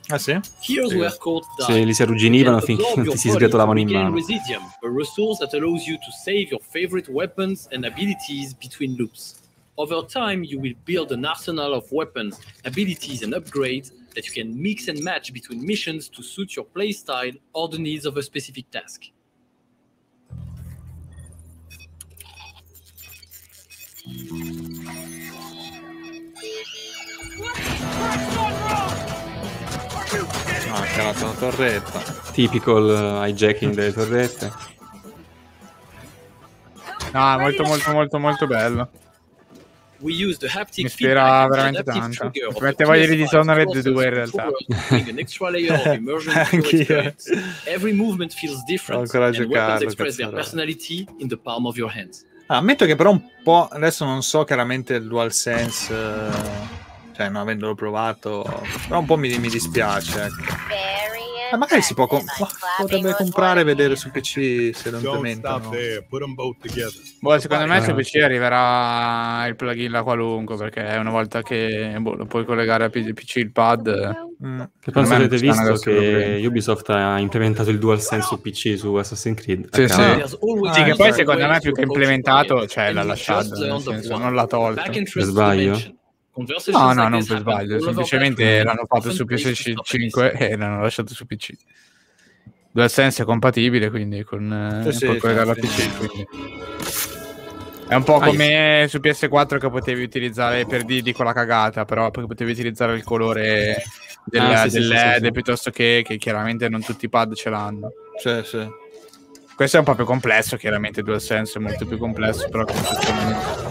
Ah sì? Here's Sì. Se li si arrugginivano finché non ti si sgretolavano in mano. Residium, a resource that allows you to save your favorite weapons and abilities between loops. Over time, you will build an arsenal of weapons, abilities, and upgrades that you can mix and match between missions to suit your playstyle or the needs of a specific task. No, ha calato una torretta. Typical eh, hijacking delle torrette. No, molto molto molto molto bello. Mi ispira the veramente tanto. trigger Mi mette voglia di PS5 Dishonored processor 2 in realtà. Anch'io. Every movement feels different, Ho ancora and weapons giocato, express their cazzarola. personality in the palm of your hands. Ah, ammetto che però un po', adesso non so chiaramente il DualSense, eh, cioè non avendolo provato, però un po' mi, mi dispiace. Ecco. Ma magari si può com- ma potrebbe comprare e vedere su PC se lo implementano. Boh, secondo me su Eh. PC arriverà il plugin la qualunque perché una volta che boh, lo puoi collegare a PC il pad Mm. Che avete visto che. Ubisoft ha implementato il DualSense su PC su Assassin's Creed. Sì, sì. caso. Sì, che poi secondo me più che implementato, cioè l'ha lasciato, non l'ha tolto. Trust sbaglio? Conversations No, no, non per sbaglio, semplicemente l'hanno fatto su ways to PS5 stop this. 5 e l'hanno lasciato su PC. DualSense è compatibile, quindi con eh, Sì, sì, puoi collegarlo a PC. sì. quindi. È un po' Ah, come su PS4 che potevi utilizzare per di, di quella cagata, però potevi utilizzare il colore del, Ah, sì, sì, del sì, sì, LED sì. piuttosto che, che chiaramente non tutti i pad ce l'hanno. Sì, sì. Questo è un po' più complesso, chiaramente DualSense è molto più complesso, però concettualmente-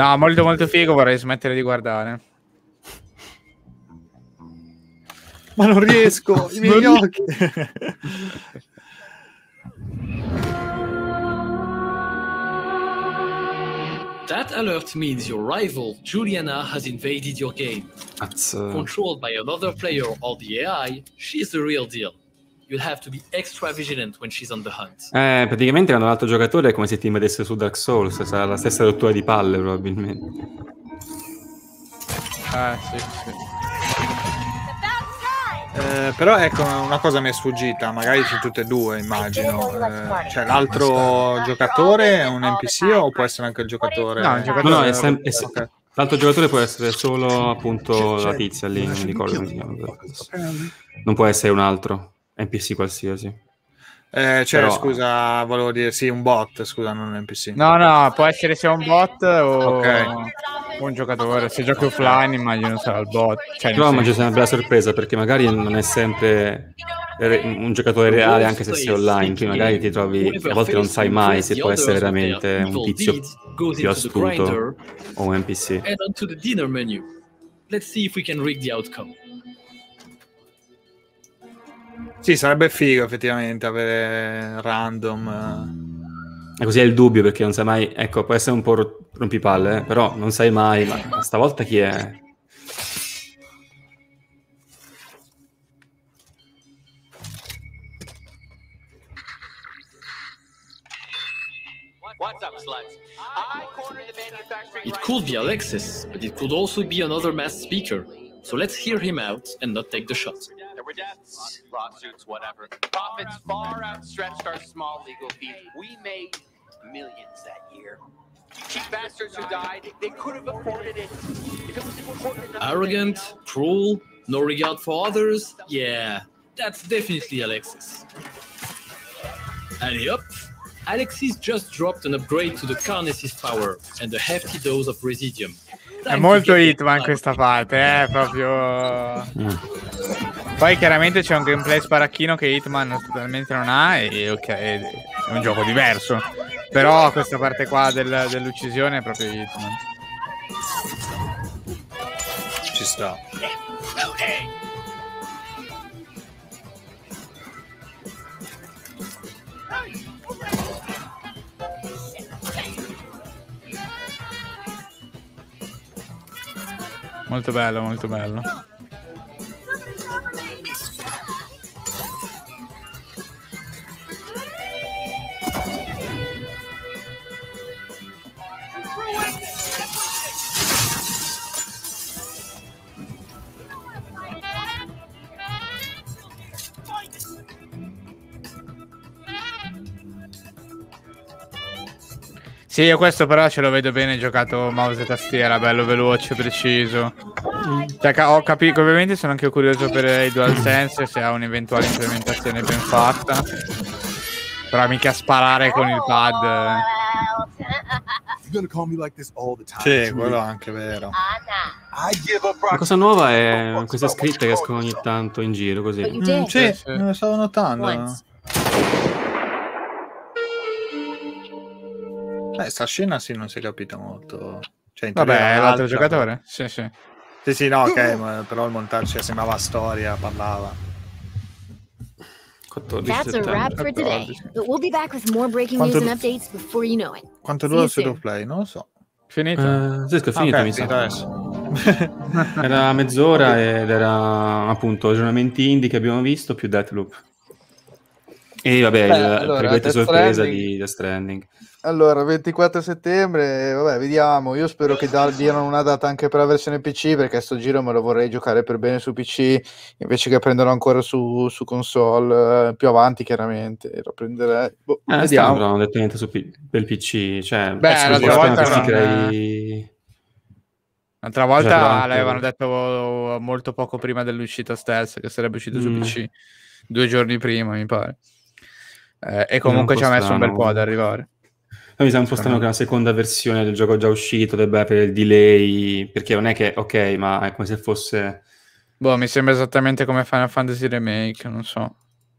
No, molto molto figo, vorrei smettere di guardare. Ma non riesco, i miei Non occhi. That alert means your rival, Juliana, has invaded your game. Cazzo. Controlled by another player or the AI, she's the real deal. You'll have to be extra vigilant when she's on the hunt. Eh, praticamente hanno un altro giocatore è come se ti mettesse su Dark Souls, sarà la stessa rottura di palle probabilmente. Eh, sì, sì. Eh, però ecco, una cosa mi è sfuggita, magari su tutte e due immagino. Eh, cioè l'altro giocatore è un NPC o può essere anche il giocatore? No, No, giocatore- no, è sem- è se- Ok. L'altro giocatore può essere solo appunto la tizia lì, non ricordo come si chiama. Apparently. Non può essere un altro NPC qualsiasi. Eh, cioè, Però- scusa, volevo dire, sì, un bot, scusa, non un NPC. No, no, può essere sia un bot o Ok. un giocatore. Se giochi offline, immagino sarà il bot. Cioè, Però ma c'è sempre una bella sorpresa perché magari non è sempre re- un giocatore reale anche se sei online, quindi magari ti trovi, a volte non sai mai se può essere veramente un tizio più astuto o un NPC. Head on to the dinner menu. Let's see if we can rig the outcome. Sì, sarebbe figo effettivamente avere random. E così è il dubbio perché non sai mai, ecco, può essere un po' ro- rompipalle, eh, però non sai mai, ma stavolta chi è? It could be Alexis, but it could also be another masked speaker. So let's hear him out and not take the shot. Were deaths, lawsuits, whatever. Profits far outstretched our small legal fees. We made millions that year. Cheap bastards who died, they could have afforded it. If it was important enough. Arrogant, cruel, no regard for others. Yeah, that's definitely Alexis. And yup, Alexis just dropped an upgrade to the Carnes's power and a hefty dose of Residium. È molto Hitman questa parte, eh, proprio... Poi chiaramente c'è un gameplay sparacchino che Hitman totalmente non ha e ok, è un gioco diverso. Però questa parte qua del- dell'uccisione è proprio Hitman. Ci sta. Molto bello, molto bello. Sì, io questo però ce lo vedo bene giocato mouse e tastiera, bello veloce, preciso. Cioè, ca- ho capito, ovviamente sono anche curioso per il DualSense se ha un'eventuale implementazione ben fatta. Però mica sparare con il pad. Sì, quello è anche vero. La cosa nuova è queste scritte che escono ogni tanto in giro così. Mm, sì, me lo stavo notando. Eh, sta scena sì, non si è capito molto. Cioè, Vabbè, era è l'altro un'altra, giocatore? Sì, sì. Sì, sì, no, ok, ma- però il montaggio cioè, sembrava storia, parlava. 14 That's a wrap for today. But we'll be back with more breaking news Quanto- and updates before you know it. Quanto dura il of Play? Non lo so. Finito? Eh, sì, è finito, Ok, mi finito sa. adesso. Era mezz'ora ed era appunto aggiornamenti indie che abbiamo visto più Deathloop. E vabbè, Beh, il allora, sorpresa Stranding. di Death Stranding. Allora, 24 settembre, vabbè, vediamo. Io spero che da- diano una data anche per la versione PC, perché sto giro me lo vorrei giocare per bene su PC, invece che prenderlo ancora su, su console, eh, più avanti chiaramente. Lo prenderei. Boh, Eh, vediamo. non ho detto niente su P- per PC. Cioè, Beh, l'altra volta non- crei... L'altra Già volta l'avevano detto molto poco prima dell'uscita stealth, che sarebbe uscito Mm. su PC due giorni prima, mi pare. Eh, e comunque un ci ha messo un bel po' ad strano. arrivare. Poi mi sembra un po' strano che una seconda versione del gioco già uscito debba avere il delay, perché non è che, ok, ma è come se fosse... Boh, mi sembra esattamente come Final Fantasy Remake, non so.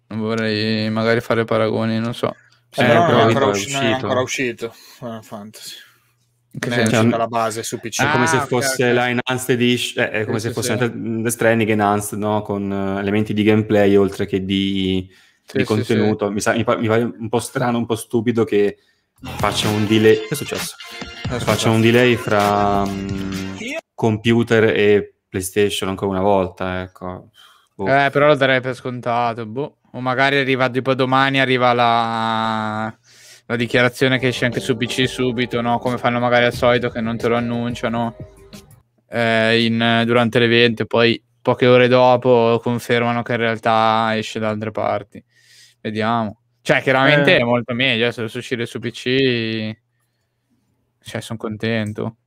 Non vorrei magari fare paragoni, non so. Eh, però non però è è ancora, uscito. usci- non è ancora uscito Final Fantasy. che Non è senso? uscita la base su PC. È come se Ah, fosse ok. la Enhanced Edition, eh, è come Sì, se fosse sì. The Stranding Enhanced, no? Con eh, elementi di gameplay oltre che di, Sì, di sì, contenuto. Mi, sa, mi, pa- mi pare un po' strano, un po' stupido che faccia un delay. Che è successo? Faccia un delay fra mm, computer e PlayStation ancora una volta, ecco. Boh. Eh, però lo darei per scontato. Boh. O magari arriva tipo domani, arriva la, la dichiarazione che esce anche su PC subito, no? Come fanno magari al solito che non te lo annunciano eh, in- durante l'evento, e poi poche ore dopo confermano che in realtà esce da altre parti. Vediamo. Cioè, chiaramente Eh. è molto meglio, eh, se dovesse uscire su PC, cioè, sono contento.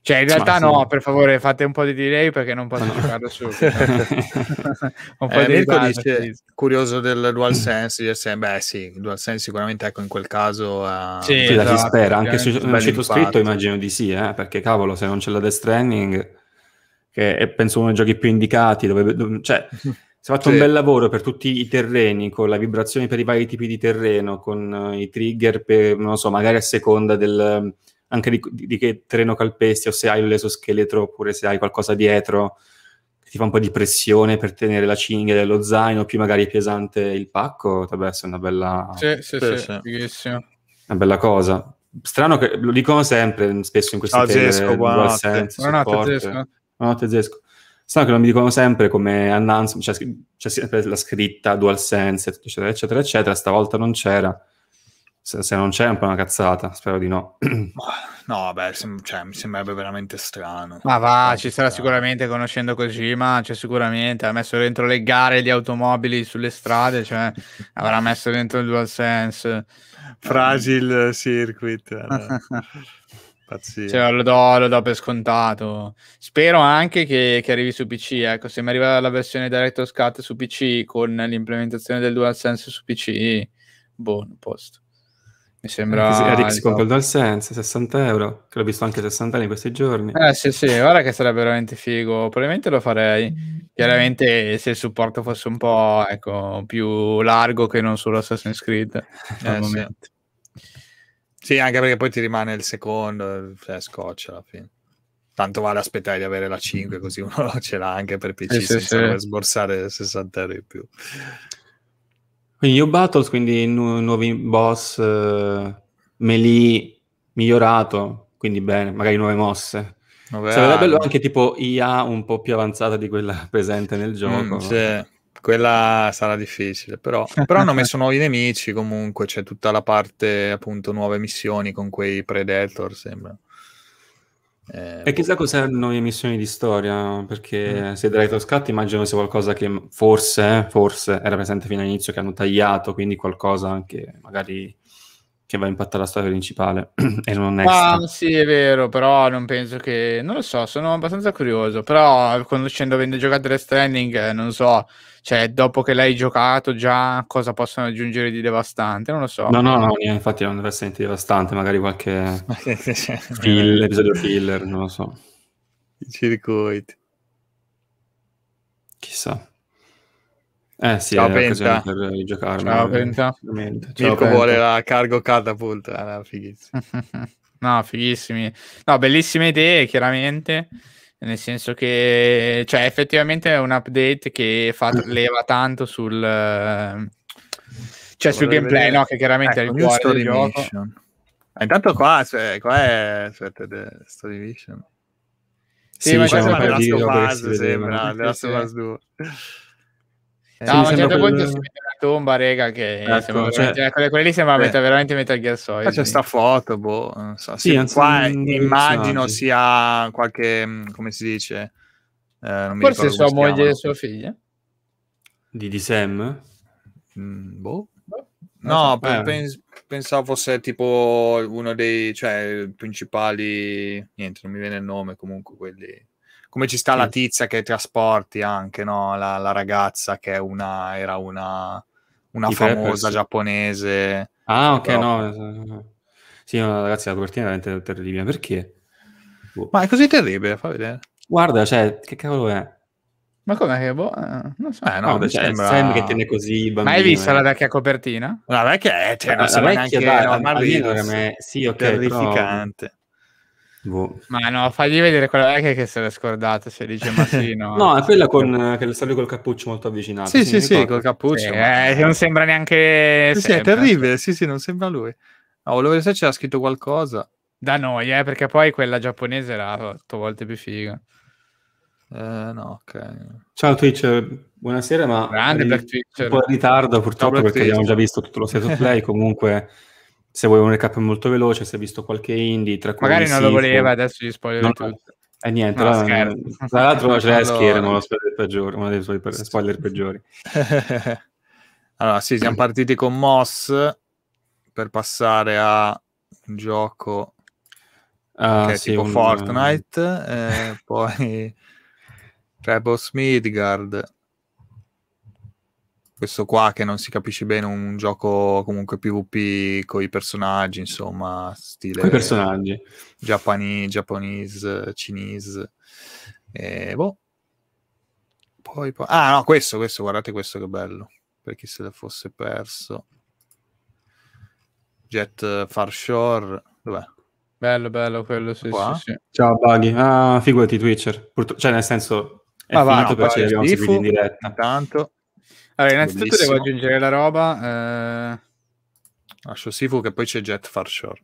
Cioè, in realtà sì. no, per favore, fate un po' di delay perché non posso giocarlo subito. un po' Eh, di Mirko dice, curioso del DualSense, dice, beh sì, il DualSense sicuramente ecco in quel caso ha Sì, Sì, la si esatto, spera, anche se ovviamente non è uscito bell'impatto. scritto immagino di sì, eh, perché cavolo, se non c'è la Death Stranding, che è penso uno dei giochi più indicati, dove, dove- cioè, si è fatto Sì. un bel lavoro per tutti i terreni, con le vibrazioni per i vari tipi di terreno, con eh, i trigger per, non lo so, magari a seconda del, anche di, di- che terreno calpesti, o se hai l'esoscheletro, oppure se hai qualcosa dietro, che ti fa un po' di pressione per tenere la cinghia dello zaino, più magari è pesante il pacco, dovrebbe essere una bella... Sì, sì, Sì, sì, sì. Una bella cosa. Strano che lo dicono sempre, spesso in questi Ciao, trailer, Zesco, eh, buonanotte. Buonanotte. Zesco. Buonanotte, Zesco. Strano che non mi dicono sempre come announcement, c'è, c'è sempre la scritta DualSense, eccetera, eccetera, eccetera. Stavolta non c'era. Se, se non c'è è un po' una cazzata, spero di no. No, vabbè, sem- cioè, mi sembrerebbe veramente strano. Ma va, ci sarà sicuramente conoscendo Kojima, cioè sicuramente ha messo dentro le gare di automobili sulle strade, cioè avrà messo dentro il DualSense. Fragile circuit. Pazzia. Cioè, lo do, lo do per scontato. Spero anche che, che arrivi su PC. Ecco, se mi arriva la versione Director's Cut su PC con l'implementazione del DualSense su PC, boh, non posto. Mi sembra. Anche se Eric si il compra il. DualSense, 60 euro, che l'ho visto anche 60 euro in questi giorni. Eh sì, sì, guarda che sarebbe veramente figo. Probabilmente lo farei. Chiaramente se il supporto fosse un po' ecco, più largo che non solo Assassin's Creed al Eh, sì. momento. Sì, anche perché poi ti rimane il secondo, cioè scotch alla fine. Tanto vale aspettare di avere la 5, così uno ce l'ha anche per PC sì, senza sì. sborsare 60 euro in più. Quindi New Battles, quindi nu- nuovi boss, eh, melee migliorato, quindi bene, magari nuove mosse. Sarebbe bello anche tipo IA un po' più avanzata di quella presente nel gioco. Mm, sì, quella sarà difficile, però, però hanno messo nuovi nemici comunque, c'è tutta la parte appunto nuove missioni con quei Predator, sembra. Eh, E chissà cos'erano le missioni di storia, Mm. perché se Director's Cut immagino sia qualcosa che forse, forse era presente fino all'inizio, che hanno tagliato, quindi qualcosa anche magari che va a impattare la storia principale e non extra. Ah, sì, è vero, però non penso che... Non lo so, sono abbastanza curioso, però conoscendo avendo giocato Death Stranding, eh, non so, cioè dopo che l'hai giocato già cosa possono aggiungere di devastante, non lo so. No, no, no, infatti non deve essere niente di devastante, magari qualche fill- episodio filler, non lo so. I circuiti. Chissà. Eh sì, Ciao, Penta. per giocarmi. Ciao, Penta. sicuramente. Ciao, Mirko Penta. vuole la cargo catapult, eh, fighissimo. No, fighissimi. No, bellissime idee, chiaramente. Nel senso che, cioè, effettivamente è un update che fa, leva tanto sul, cioè, sul gameplay, vedere- no? Che chiaramente Ecco, è il new cuore del story gioco. mission. Ah, intanto qua, cioè, qua è aspetta, the story mission. Sì, ma qua c'è un sembra paio The Last of Us, sembra, The Last Sì, of sì. Us 2. No, ma a un certo punto si vede una tomba, rega, che Ecco, cioè- veramente- eh, quelle, quelle lì sembra mettere veramente Metal Gear Solid. C'è sta foto, boh, non so. Sì, Sì, anzi, qua non- non immagino personaggi. sia qualche, mm, come si dice, eh, Forse sua moglie e sua figlia. Di, di Sam? Mm, boh. Non No, Eh. pens- pensavo fosse tipo uno dei, cioè, principali, niente, non mi viene il nome, comunque quelli... Come ci sta la Sì. tizia che trasporti anche, no? La, la ragazza che è una, era una, una I famosa Peppers? giapponese. Ah, ok, Però- no. eh, Sì, no, ragazzi, la copertina è veramente terribile. Perché? Boh. Ma è così terribile, fa vedere. Guarda, cioè, che cavolo è? Ma com'è che boh, eh, non so. Eh, no, Guarda, mi cioè, sembra... Sam che tiene così i Ma bambini. hai visto eh. la vecchia copertina? La vecchia è, cioè, non La sembra vecchia, neanche dai, era me- sì, ok, però- terrificante. Boh. Ma no, fagli vedere quella vecchia che se l'è scordata, se dice ma sì, no. No, è quella con eh, che sta lui col cappuccio molto avvicinato. Sì, sì, sì, col cappuccio. Sì, ma- eh, che non sembra neanche Sì, sì, è terribile, sì, sì, non sembra lui. No, volevo vedere se c'era scritto qualcosa. Da noi, eh, perché poi quella giapponese era otto volte più figa. Eh, no, ok. Ciao Twitch, buonasera, ma Grande Black Twitcher. un po' in ritardo purtroppo Black perché abbiamo Twitcher. già visto tutto lo state of play. Comunque, se vuoi un recap molto veloce, se hai visto qualche indie, tra cui Magari non lo voleva, adesso gli spoiler Non- tutto. E niente, No, scherzo. tra l'altro a Allora. schermo, lo spoiler peggiore, uno dei suoi spoiler peggiori. allora, sì, siamo partiti con Moss per passare a un gioco Ah, che è sì, tipo un- Fortnite, eh, poi Rebels Midgard. Questo qua che non si capisce bene, un gioco comunque PvP con i personaggi, insomma, stile Coi personaggi. Japani, Japanese, Chinese. E boh. Poi, poi- Ah, no, questo, questo, guardate questo che bello. Per chi se ne fosse perso. Jet Far Shore. Dov'è? Bello, bello quello, sì, Qua? sì, sì. Ciao Buggy, ah, figurati Twitcher, Purtro- cioè nel senso è Ma va, no, perché l'abbiamo seguito in diretta. Intanto, Allora, innanzitutto Bellissimo. devo aggiungere la roba. eh, lascio Sifu che poi c'è Jet Far Shore.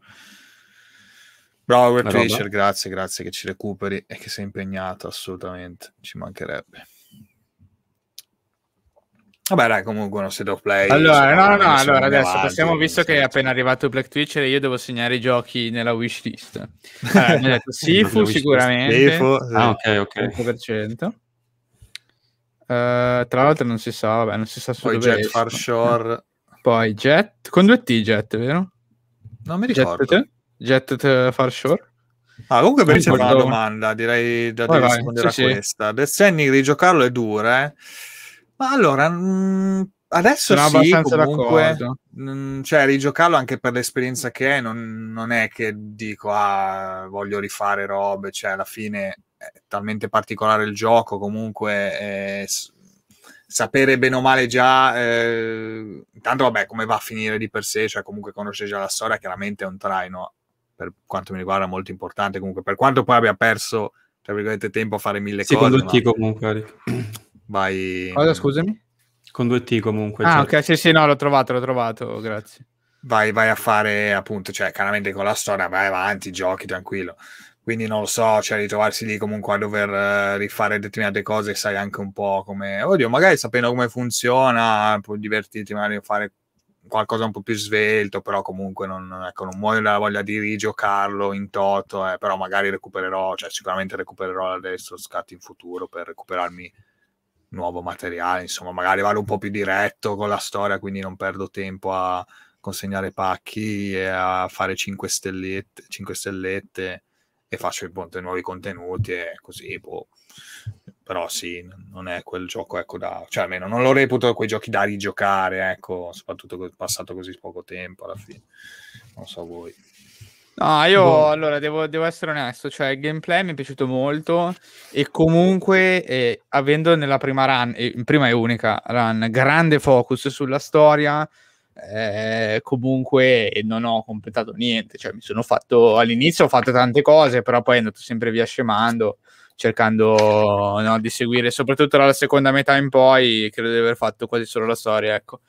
Bravo, roba? Twitcher, grazie, grazie che ci recuperi e che sei impegnato, assolutamente. Ci mancherebbe. Vabbè, dai, comunque uno state of play. Allora, no, no, sono allora avanti, adesso passiamo, visto che è appena arrivato Black Twitcher e io devo segnare i giochi nella wishlist. Allora, mi ha detto Sifu sicuramente, Sifu, sì. Ah, ok, ok. 100%. Eh, tra l'altro non si sa, vabbè, non si sa su Poi dove Jet Far. Shore. Poi Jet, con due T Jet, vero? Non mi ricordo. Jet, Jet Far Shore. Ah, comunque Non fa una domanda, direi da Vai, rispondere sì, a sì. questa. Death Stranding rigiocarlo è dura, eh? Ma allora, mm, adesso Sono sì, comunque, d'accordo. mm, cioè rigiocarlo anche per l'esperienza che è, non, non è che dico, ah, voglio rifare robe, cioè alla fine è talmente particolare il gioco, comunque eh, sapere bene o male già, eh, intanto vabbè, come va a finire di per sé, cioè comunque conoscere già la storia, chiaramente è un traino, per quanto mi riguarda molto importante, comunque per quanto poi abbia perso, tra virgolette, tempo a fare mille Sì, cose, con due ma T comunque, Eric. vai... Cosa, scusami? Con due T comunque. Ah, cioè. ok, sì, sì, no, l'ho trovato, l'ho trovato, grazie. vai, vai a fare appunto, cioè chiaramente con la storia vai avanti, giochi tranquillo, quindi non lo so, cioè ritrovarsi lì comunque a dover eh, rifare determinate cose, sai anche un po' come, oddio, magari sapendo come funziona, puoi divertirti magari a fare qualcosa un po' più svelto, però comunque non, ecco, non muoio dalla voglia di rigiocarlo in toto, eh, però magari recupererò, cioè sicuramente recupererò adesso scatti in futuro per recuperarmi nuovo materiale, insomma, magari vado un po' più diretto con la storia, quindi non perdo tempo a consegnare pacchi e a fare 5 stellette, 5 stellette e faccio appunto nuovi contenuti e così, boh. però sì, non è quel gioco, ecco, da, cioè almeno non lo reputo quei giochi da rigiocare, ecco, soprattutto che è passato così poco tempo alla fine, non so voi. No, io boh. allora devo, devo, essere onesto, cioè il gameplay mi è piaciuto molto e comunque eh, avendo nella prima run, eh, prima e unica run, grande focus sulla storia, eh, comunque non ho completato niente, cioè mi sono fatto all'inizio ho fatto tante cose, però poi è andato sempre via scemando, cercando no, di seguire, soprattutto dalla seconda metà in poi, credo di aver fatto quasi solo la storia, ecco.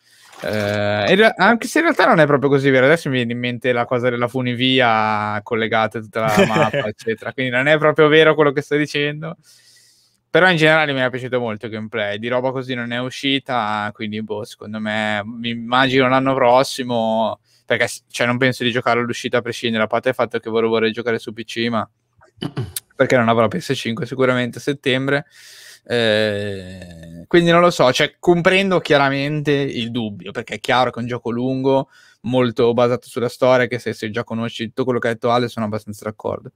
Eh, anche se in realtà non è proprio così vero, adesso mi viene in mente la cosa della funivia collegata a tutta la mappa, eccetera, quindi non è proprio vero quello che sto dicendo. Però in generale mi è piaciuto molto il gameplay, di roba così non è uscita, quindi boh, secondo me mi immagino l'anno prossimo, perché cioè, non penso di giocare all'uscita a prescindere, a parte il fatto che vorrei, vorrei giocare su PC, ma perché non avrò PS5 sicuramente a settembre. Eh, quindi non lo so, cioè, comprendo chiaramente il dubbio, perché è chiaro che è un gioco lungo, molto basato sulla storia, che se, se già conosci tutto quello che ha detto Ale sono abbastanza d'accordo.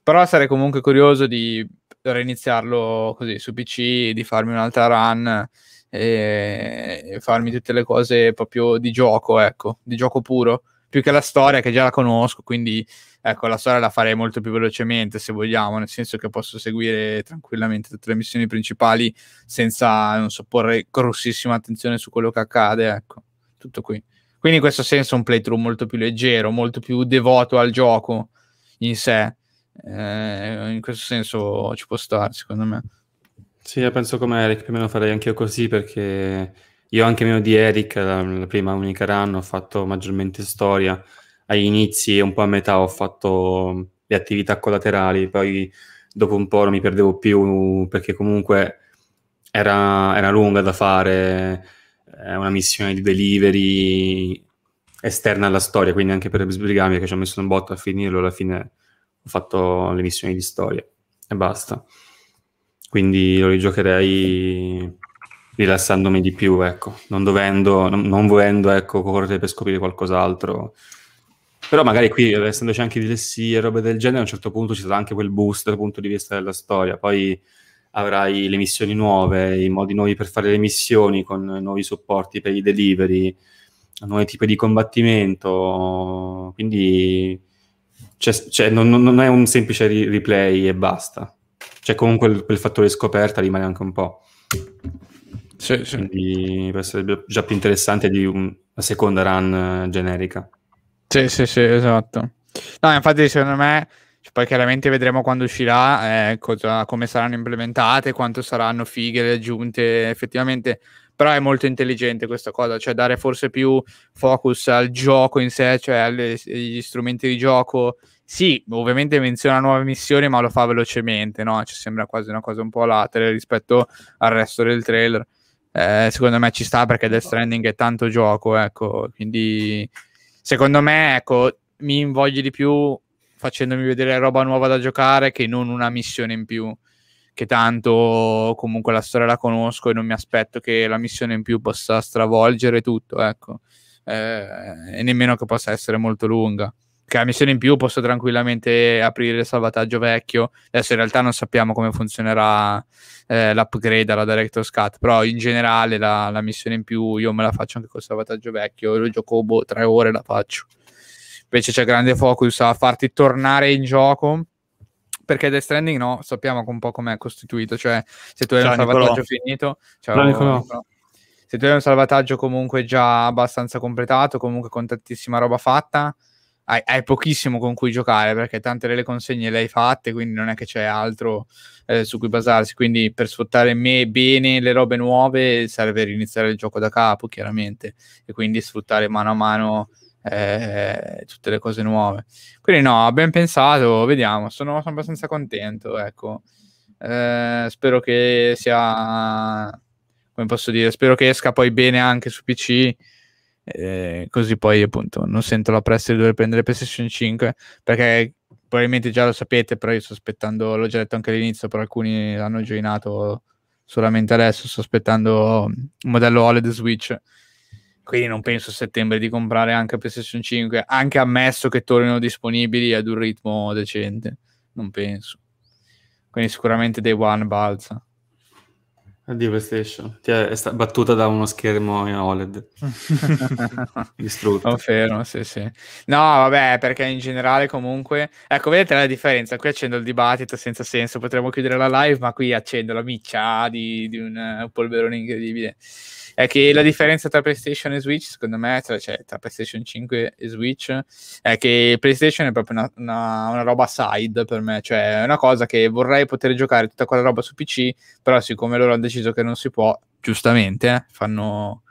Però sarei comunque curioso di reiniziarlo così su PC, di farmi un'altra run e farmi tutte le cose proprio di gioco, ecco, di gioco puro, più che la storia che già la conosco, quindi ecco, la storia la farei molto più velocemente se vogliamo, nel senso che posso seguire tranquillamente tutte le missioni principali senza non so, porre grossissima attenzione su quello che accade, ecco, tutto qui. Quindi in questo senso un playthrough molto più leggero, molto più devoto al gioco in sé eh, in questo senso ci può stare, secondo me. Sì, io penso come Eric, più o meno farei anche io così perché io anche meno di Eric, la, la prima unica run ho fatto maggiormente storia, agli inizi e un po' a metà ho fatto le attività collaterali, poi dopo un po' non mi perdevo più perché comunque era, era lunga da fare, è una missione di delivery esterna alla storia, quindi anche per sbrigarmi che ci ho messo un botto a finirlo, alla fine ho fatto le missioni di storia e basta. Quindi lo rigiocherei rilassandomi di più, ecco, non dovendo, non, volendo, ecco, correre per scoprire qualcos'altro. Però magari qui, essendoci anche DLC e robe del genere, a un certo punto ci sarà anche quel boost dal punto di vista della storia. Poi avrai le missioni nuove, i modi nuovi per fare le missioni, con nuovi supporti per i delivery, nuovi tipi di combattimento. Quindi cioè, cioè, non, non, è un semplice ri- replay e basta. Cioè, comunque il, quel fattore scoperta rimane anche un po'. Sì, sì. Quindi può essere già più interessante di un, una seconda run uh, generica. Sì, sì, sì, esatto. No, infatti, secondo me, cioè, poi chiaramente vedremo quando uscirà, eh, cosa, come saranno implementate, quanto saranno fighe le aggiunte. Effettivamente però è molto intelligente questa cosa, cioè dare forse più focus al gioco in sé, cioè agli strumenti di gioco. Sì, ovviamente menziona nuove missioni, ma lo fa velocemente, no? Ci sembra quasi una cosa un po' latere rispetto al resto del trailer. Eh, secondo me ci sta perché Death Stranding è tanto gioco, ecco, quindi secondo me, ecco, mi invogli di più facendomi vedere roba nuova da giocare che non una missione in più che tanto comunque la storia la conosco e non mi aspetto che la missione in più possa stravolgere tutto, ecco. Eh, e nemmeno che possa essere molto lunga. Che la missione in più posso tranquillamente aprire il salvataggio vecchio. Adesso in realtà non sappiamo come funzionerà eh, l'upgrade alla Director's Cut, però in generale la, la, missione in più io me la faccio anche col salvataggio vecchio. Lo gioco boh, tre ore la faccio. Invece c'è grande focus a farti tornare in gioco perché Death Stranding no, sappiamo un po' com'è costituito, cioè se tu hai ciao, un salvataggio Nicolò. finito, ciao, Nicolò. se tu hai un salvataggio comunque già abbastanza completato, comunque con tantissima roba fatta, hai, hai, pochissimo con cui giocare perché tante delle consegne le hai fatte, quindi non è che c'è altro eh, su cui basarsi. Quindi per sfruttare me bene le robe nuove serve riniziare il gioco da capo, chiaramente, e quindi sfruttare mano a mano eh, tutte le cose nuove. Quindi no, ben pensato, vediamo, sono, sono abbastanza contento, ecco. Eh, spero che sia, come posso dire, spero che esca poi bene anche su PC, eh, così poi appunto non sento la pressa di dover prendere PlayStation 5, perché probabilmente già lo sapete, però io sto aspettando, l'ho già detto anche all'inizio, però alcuni l'hanno joinato solamente adesso, sto aspettando un modello OLED Switch quindi non penso a settembre di comprare anche PlayStation 5, anche ammesso che tornino disponibili ad un ritmo decente, non penso. Quindi sicuramente Day One balza. Addio PlayStation, ti è, sta- battuta da uno schermo in OLED. Distrutto. Confermo, sì, sì. No, vabbè, perché in generale comunque... Ecco, vedete la differenza? Qui accendo il dibattito senza senso, potremmo chiudere la live, ma qui accendo la miccia di, di un, un polverone incredibile è che la differenza tra PlayStation e Switch, secondo me, cioè, cioè tra PlayStation 5 e Switch, è che PlayStation è proprio una, una, una, roba side per me, cioè è una cosa che vorrei poter giocare tutta quella roba su PC, però siccome loro hanno deciso che non si può, giustamente, eh, fanno,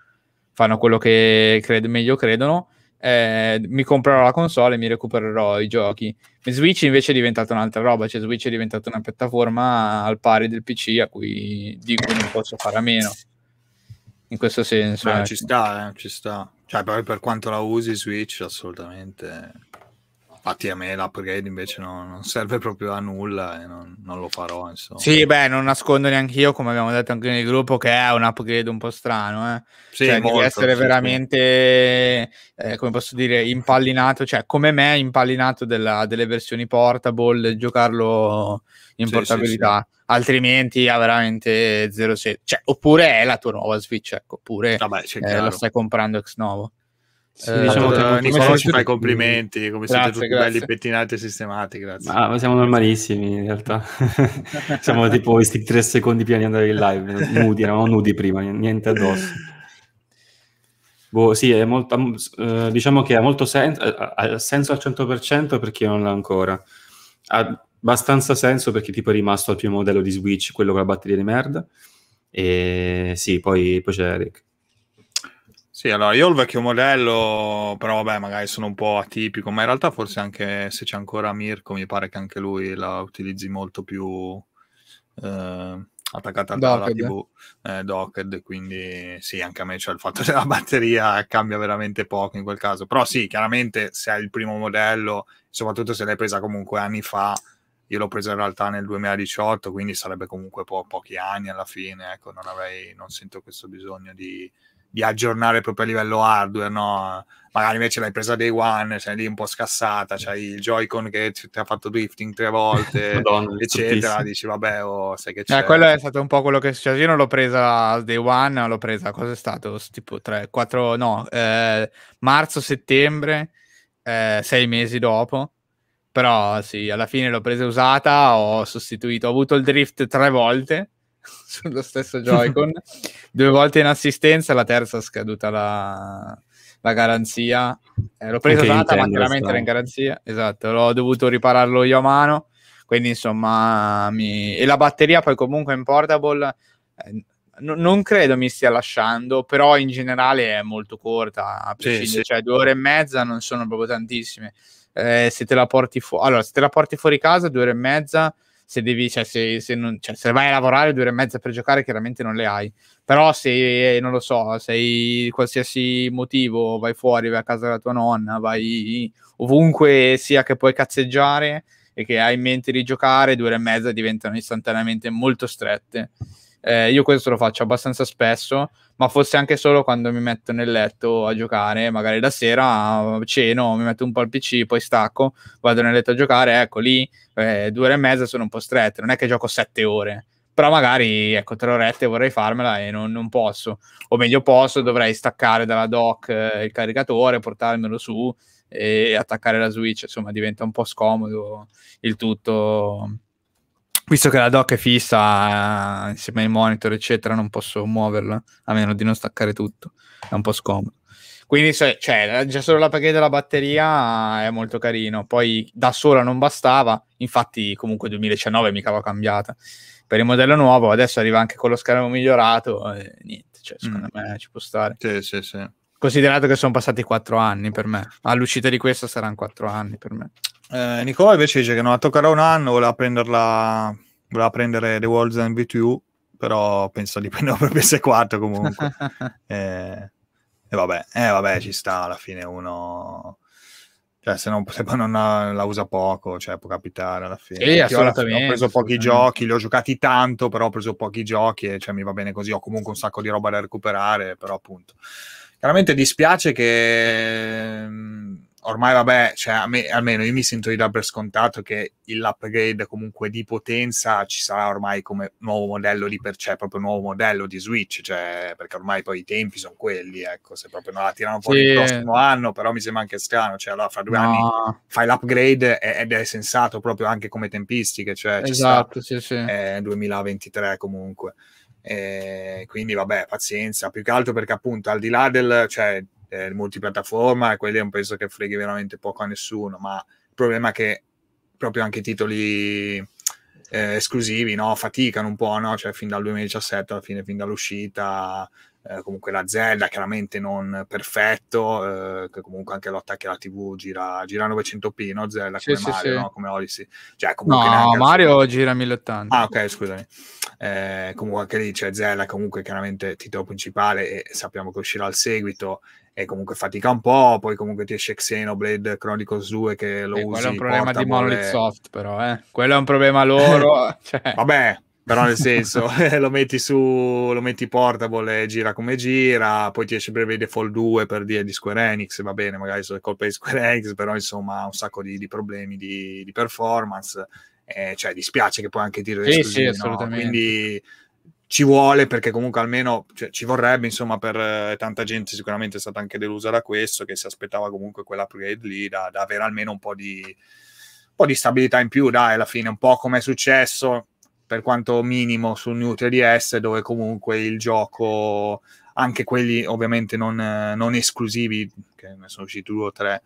fanno, quello che cred- meglio credono. Eh, mi comprerò la console e mi recupererò i giochi. Switch invece è diventata un'altra roba, cioè Switch è diventata una piattaforma al pari del PC a cui, di cui non posso fare a meno in questo senso. Beh, ecco. ci sta, eh, ci sta. Cioè, poi per quanto la usi Switch, assolutamente. Infatti a me l'upgrade invece no, non serve proprio a nulla e non, non lo farò, insomma. Sì, beh, non nascondo neanche io, come abbiamo detto anche nel gruppo, che è un upgrade un po' strano, eh. Sì, cioè, molto, devi essere sì, veramente, eh, come posso dire, impallinato, cioè come me, impallinato della, delle versioni portable, giocarlo in Sì, portabilità. Altrimenti ha veramente 0,7. Cioè, oppure è la tua nuova Switch, ecco, oppure Vabbè, eh, la stai comprando ex novo. Sì, Eh, diciamo che Eh, siamo ci fai tutti- complimenti, come siete Grazie, tutti grazie. belli pettinati e sistemati, grazie. Ma ma siamo normalissimi in realtà. siamo tipo questi tre secondi prima di andare in live, nudi, eravamo nudi prima, niente addosso. Boh, sì, è molto, eh, diciamo che ha molto sen- ha- ha senso al 100% per chi non l'ha ancora. Ha abbastanza senso perché tipo è rimasto al primo modello di Switch, quello con la batteria di merda. E sì, poi, poi c'è Eric. Sì, allora io ho il vecchio modello, però vabbè, magari sono un po' atipico, ma in realtà forse anche se c'è ancora Mirko, mi pare che anche lui la utilizzi molto più eh, attaccata alla Docked. TV, eh, docked, quindi sì, anche a me c'è il fatto della batteria cambia veramente poco in quel caso, però sì, chiaramente se hai il primo modello, soprattutto se l'hai presa comunque anni fa, io l'ho presa in realtà nel 2018, quindi sarebbe comunque po- pochi anni alla fine, ecco, non avrei, non sento questo bisogno di, di aggiornare proprio a livello hardware, no? Magari invece l'hai presa day one, sei lì un po' scassata, c'hai il Joy-Con che ti ha fatto drifting tre volte, Madonna, eccetera, dici vabbè, oh, sai che c'è. Eh, quello è stato un po' quello che è successo. Io non l'ho presa day one, l'ho presa, cosa è stato? Tipo 3, 4, no, eh, marzo, settembre, eh, sei mesi dopo. Però sì, alla fine l'ho presa usata, ho sostituito, ho avuto il drift tre volte sullo stesso Joy-Con, due volte in assistenza, la terza è scaduta la, la garanzia. Eh, l'ho presa usata, ma chiaramente era in garanzia, esatto, l'ho dovuto ripararlo io a mano, quindi insomma, mi... e la batteria poi comunque in portable... eh, no- non credo mi stia lasciando, però in generale è molto corta, a Sì, prescindere, sì. cioè due ore e mezza non sono proprio tantissime. Eh, se te la porti fuori, allora, se te la porti fuori casa, due ore e mezza, se devi, cioè, se, se non, cioè, se vai a lavorare due ore e mezza per giocare, chiaramente non le hai. Però se, non lo so, sei qualsiasi motivo, vai fuori, vai a casa della tua nonna, vai ovunque sia che puoi cazzeggiare e che hai in mente di giocare, due ore e mezza diventano istantaneamente molto strette. Eh, io questo lo faccio abbastanza spesso, ma forse anche solo quando mi metto nel letto a giocare, magari la sera ceno, mi metto un po' al PC, poi stacco, vado nel letto a giocare, ecco lì eh, due ore e mezza sono un po' strette, non è che gioco sette ore, però magari ecco tre orette vorrei farmela e non, non posso, o meglio posso, dovrei staccare dalla dock eh, il caricatore, portarmelo su e attaccare la Switch, insomma diventa un po' scomodo il tutto visto che la dock è fissa insieme ai monitor eccetera non posso muoverla a meno di non staccare tutto. È un po' scomodo. Quindi se- cioè, già solo la paghetta della batteria è molto carino. Poi da sola non bastava. Infatti comunque 2019 mica l'ho cambiata. Per il modello nuovo adesso arriva anche con lo schermo migliorato e niente cioè, secondo me ci può stare. Sì, sì, sì. Considerato che sono passati quattro anni per me. All'uscita di questo saranno quattro anni per me. Eh, Nicola invece dice che non la toccherà un anno, voleva prenderla, voleva prendere The World's MV2, però penso di prenderla per PS4 comunque. eh, e vabbè, eh, vabbè, ci sta alla fine uno... Cioè, se, non, se non la, usa poco, cioè, può capitare alla fine. Sì, Anche io alla fine assolutamente, Ho preso pochi giochi, li ho giocati tanto, però ho preso pochi giochi e cioè, mi va bene così. Ho comunque un sacco di roba da recuperare, però appunto. Chiaramente dispiace che mm, ormai, vabbè, cioè, a me- almeno io mi sento di dar per scontato che l'upgrade comunque di potenza ci sarà ormai come nuovo modello di per cioè proprio nuovo modello di Switch, cioè, perché ormai poi i tempi sono quelli, ecco, se proprio non la tirano fuori Sì. il prossimo anno, però mi sembra anche strano, cioè allora fra due No. anni fai l'upgrade ed è sensato proprio anche come tempistiche, cioè ci sta Esatto, sì, sì. è 2023 comunque. E quindi vabbè, pazienza, più che altro perché appunto al di là del cioè, eh, multipiattaforma, quelli non penso che freghi veramente poco a nessuno, ma il problema è che proprio anche i titoli eh, esclusivi no? faticano un po', no? cioè fin dal 2017 alla fine, fin dall'uscita. Eh, comunque la Zelda chiaramente non perfetto, eh, che comunque anche l'attacco alla TV gira, gira a 900p, no? Zelda Sì, come sì, Mario, sì. no? come Odyssey. Cioè, comunque No, neanche al Mario gira 1080. Ah, ok, scusami. Eh, comunque anche lì c'è Zelda, comunque chiaramente titolo principale e sappiamo che uscirà al seguito e comunque fatica un po', poi comunque ti esce Xenoblade Chronicles 2 che lo Eh, usi quello è un problema di. Monolith Soft, però, eh. Quello è un problema loro. cioè. Vabbè, però nel senso lo metti su, lo metti portable e gira come gira, poi ti esce Brave Default 2 per dire di Square Enix, va bene, magari sono colpe di Square Enix, però insomma ha un sacco di, di problemi di, di performance, eh, cioè dispiace che poi anche titoli Sì, sì, esclusivi, no? assolutamente. quindi ci vuole perché comunque almeno cioè, ci vorrebbe insomma per eh, tanta gente sicuramente è stata anche delusa da questo che si aspettava comunque quell'upgrade lì da, da avere almeno un po' di un po' di stabilità in più dai alla fine un po' come è successo per quanto minimo su New 3DS dove comunque il gioco anche quelli ovviamente non, non esclusivi che ne sono usciti due o tre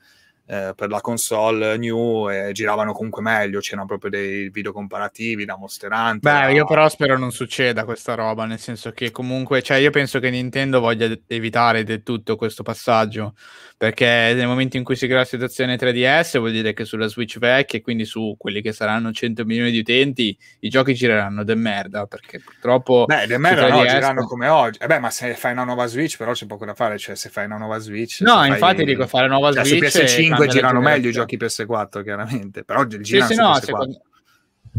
eh, per la console new e giravano comunque meglio c'erano proprio dei video comparativi da Monster Hunter Beh, io però spero non succeda questa roba, nel senso che comunque, cioè io penso che Nintendo voglia evitare del tutto questo passaggio, perché nel momento in cui si crea la situazione 3DS vuol dire che sulla Switch vecchia e quindi su quelli che saranno 100 milioni di utenti i giochi gireranno de merda, perché purtroppo... Beh, de merda no, 3DS girano come oggi. Eh beh, ma se fai una nuova Switch, però c'è poco da fare. Cioè, se fai una nuova Switch. No, infatti fai... dico, fare nuova cioè, Switch Su e PS5 la girano meglio i giochi PS4, chiaramente. Però Sì, girano sì, su no, PS4. secondo...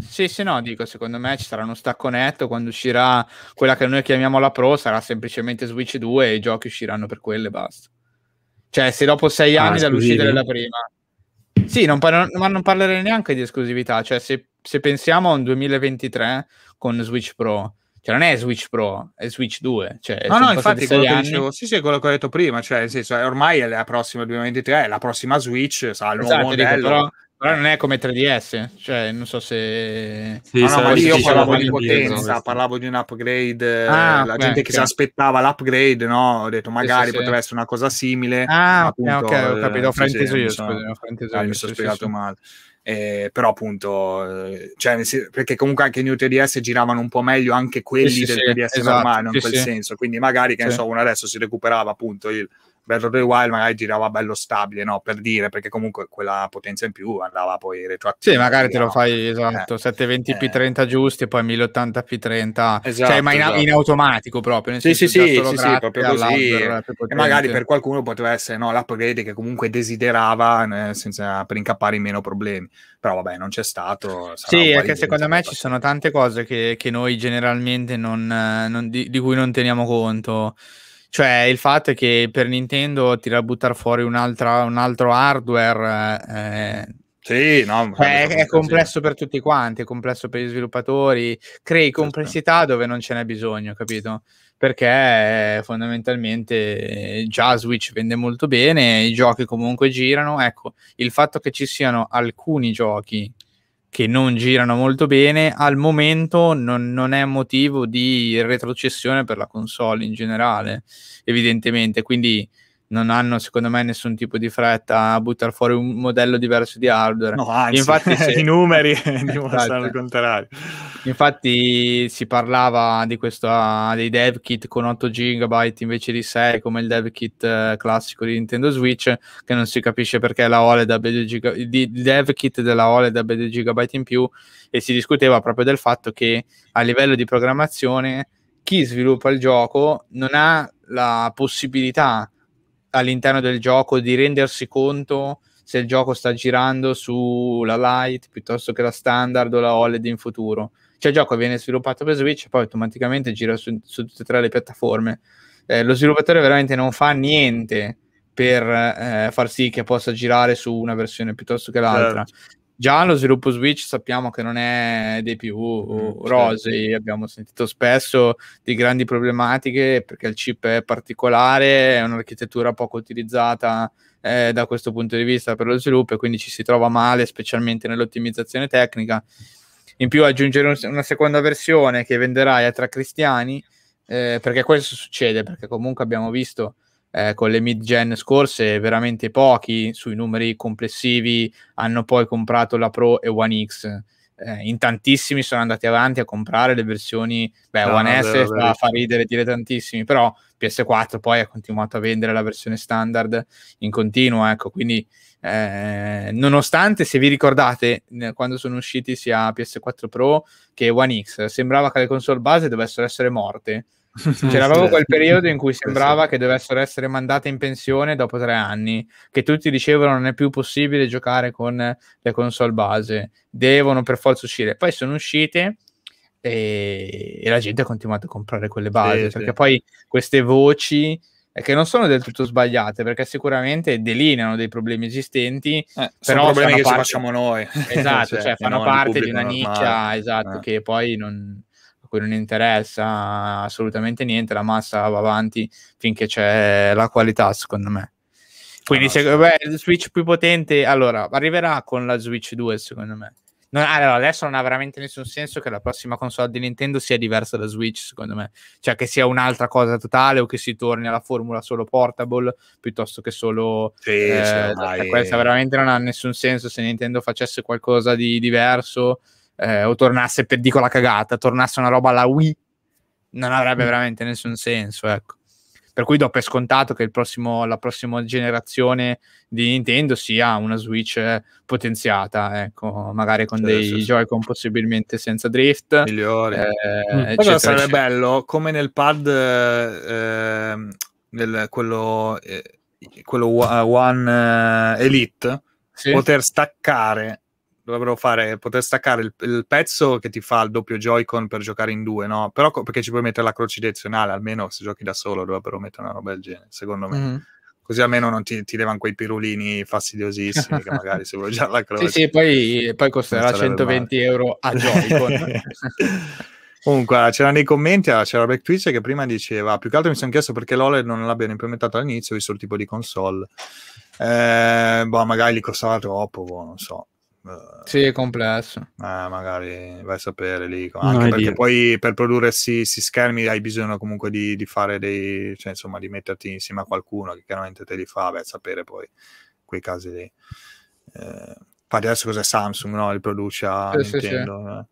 Sì, sì, no, dico, secondo me ci sarà uno stacco netto, quando uscirà quella che noi chiamiamo la Pro sarà semplicemente Switch 2 e i giochi usciranno per quelle e basta. Cioè, se dopo sei Ah, anni dall'uscita della prima... Sì, non par- ma non parlerei neanche di esclusività, cioè se, se pensiamo a un 2023 con Switch Pro, cioè non è Switch Pro, è Switch 2, cioè No, no, infatti, quello che dicevo, sì, sì, è quello che ho detto prima, cioè, nel senso, è ormai è la prossima 2023, è la prossima Switch, sarà il nuovo Esatto, dico, modello. però, però non è come 3DS, cioè non so se... Sì, no, no, ma io parlavo di potenza, sì. parlavo di un upgrade, Ah, eh, la ok, gente che ok. si aspettava l'upgrade, no? Ho detto magari sì, sì. poteva essere una cosa simile. Ah, ok, appunto, ok, ho eh, capito, ho frainteso sì, io, mi sono- scusa, ho frainteso ah, io, mi sono spiegato sì. male. Eh, però appunto, eh, cioè, perché comunque anche i New 3DS giravano un po' meglio anche quelli Sì, del sì, 3DS esatto, normale, non sì, in quel sì. senso. Quindi magari, che ne so, uno adesso si recuperava appunto il The Wild, magari girava bello stabile, no? Per dire, perché comunque quella potenza in più andava poi retroattiva. Sì, magari te lo no? fai esatto, 720p30 giusti e poi 1080p30, Esatto, cioè ma in, esatto. in automatico proprio, nel Sì, senso sì, sì, sì, sì, proprio così. più E magari per qualcuno poteva essere no, l'upgrade che comunque desiderava eh, senza, per incappare in meno problemi. Però vabbè, non c'è stato. Sì, un è po' che di secondo me ci sono tante cose che, che noi generalmente non, eh, non- di, di cui non teniamo conto. Cioè, il fatto è che per Nintendo tirare a buttare fuori un altro hardware eh, Sì, no, è, sarebbe è complesso per tutti quanti, è complesso per gli sviluppatori, crei complessità dove non ce n'è bisogno, capito? Perché eh, fondamentalmente eh, già Switch vende molto bene, i giochi comunque girano. Ecco, il fatto che ci siano alcuni giochi che non girano molto bene al momento non, non è motivo di retrocessione per la console in generale, evidentemente. Quindi non hanno secondo me nessun tipo di fretta a buttare fuori un modello diverso di hardware. No, anzi, Infatti, se- i numeri dimostrano Esatto. il contrario. Infatti si parlava di questo ah, dei dev kit con 8 GB invece di 6 come il dev kit eh, classico di Nintendo Switch che non si capisce perché la OLED abbia 2 giga- di il dev kit della OLED abbia 2 GB in più e si discuteva proprio del fatto che a livello di programmazione chi sviluppa il gioco non ha la possibilità all'interno del gioco di rendersi conto se il gioco sta girando sulla light piuttosto che la standard o la OLED in futuro. Cioè il gioco viene sviluppato per Switch e poi automaticamente gira su, su tutte e tre le piattaforme. Eh, lo sviluppatore veramente non fa niente per eh, far sì che possa girare su una versione piuttosto che l'altra. Già lo sviluppo Switch sappiamo che non è dei più rosei, abbiamo sentito spesso di grandi problematiche perché il chip è particolare, è un'architettura poco utilizzata eh, da questo punto di vista per lo sviluppo e quindi ci si trova male, specialmente nell'ottimizzazione tecnica. In più aggiungere un- una seconda versione che venderai a tre cristiani, eh, perché questo succede, perché comunque abbiamo visto eh, con le mid-gen scorse veramente pochi sui numeri complessivi hanno poi comprato la Pro e One X. Eh, in tantissimi sono andati avanti a comprare le versioni, beh, No, One S vero, fa, vero. fa ridere dire tantissimi, però PS4 poi ha continuato a vendere la versione standard in continuo, ecco, quindi eh, nonostante, se vi ricordate, quando sono usciti sia PS4 Pro che One X, sembrava che le console base dovessero essere morte. C'era proprio quel periodo in cui sembrava che dovessero essere mandate in pensione dopo tre anni, che tutti dicevano non è più possibile giocare con le console base, devono per forza uscire. Poi sono uscite e, e la gente ha continuato a comprare quelle basi, Sì, perché sì. poi queste voci eh, che non sono del tutto sbagliate, perché sicuramente delineano dei problemi esistenti, sono però problemi che parte- facciamo noi. Esatto, Cioè, cioè, fanno parte di una normale. nicchia, esatto, Eh. che poi non, cui non interessa assolutamente niente, la massa va avanti finché c'è la qualità, secondo me. Quindi, Ah, se, beh, il Switch più potente, allora, arriverà con la Switch 2, secondo me. Non- allora, adesso non ha veramente nessun senso che la prossima console di Nintendo sia diversa da Switch, secondo me. Cioè, che sia un'altra cosa totale o che si torni alla formula solo portable piuttosto che solo... Sì, eh, cioè, questa veramente non ha nessun senso se Nintendo facesse qualcosa di diverso eh, o tornasse, per dico la cagata, tornasse una roba alla Wii, non avrebbe veramente nessun senso, ecco. Per cui do per scontato che il prossimo, la prossima generazione di Nintendo sia una Switch eh, potenziata, ecco, magari con Sì, dei sì. Joy-Con possibilmente senza drift. migliori. eh, Mm. Eccetera, sarebbe eccetera. bello come nel pad eh, nel- quello, eh, quello Wa- One eh, Elite Sì. poter staccare dovrebbero fare poter staccare il, il pezzo che ti fa il doppio Joy-Con per giocare in due no? però perché ci puoi mettere la croce direzionale almeno se giochi da solo dovrebbero mettere una roba del genere secondo me Mhm. così almeno non ti, ti levano quei pirulini fastidiosissimi che magari se vuoi già la croce Sì, sì, poi, poi costerà Non sarebbe 120 euro a Joy-Con. Comunque, allora, c'era nei commenti, c'era Black Twitch che prima diceva, più che altro mi sono chiesto perché l'OLED non l'abbiano implementato all'inizio, visto il tipo di console. Eh, boh, magari gli costava troppo, boh, non so. Eh, sì, è complesso. magari vai a sapere lì, No anche perché idea. poi per produrre questi schermi hai bisogno comunque di, di fare dei, cioè insomma di metterti insieme a qualcuno che chiaramente te li fa, vai a sapere poi quei casi lì. Eh, adesso cos'è Samsung, no? Li produce a Sì, sì, sì. Nintendo. eh.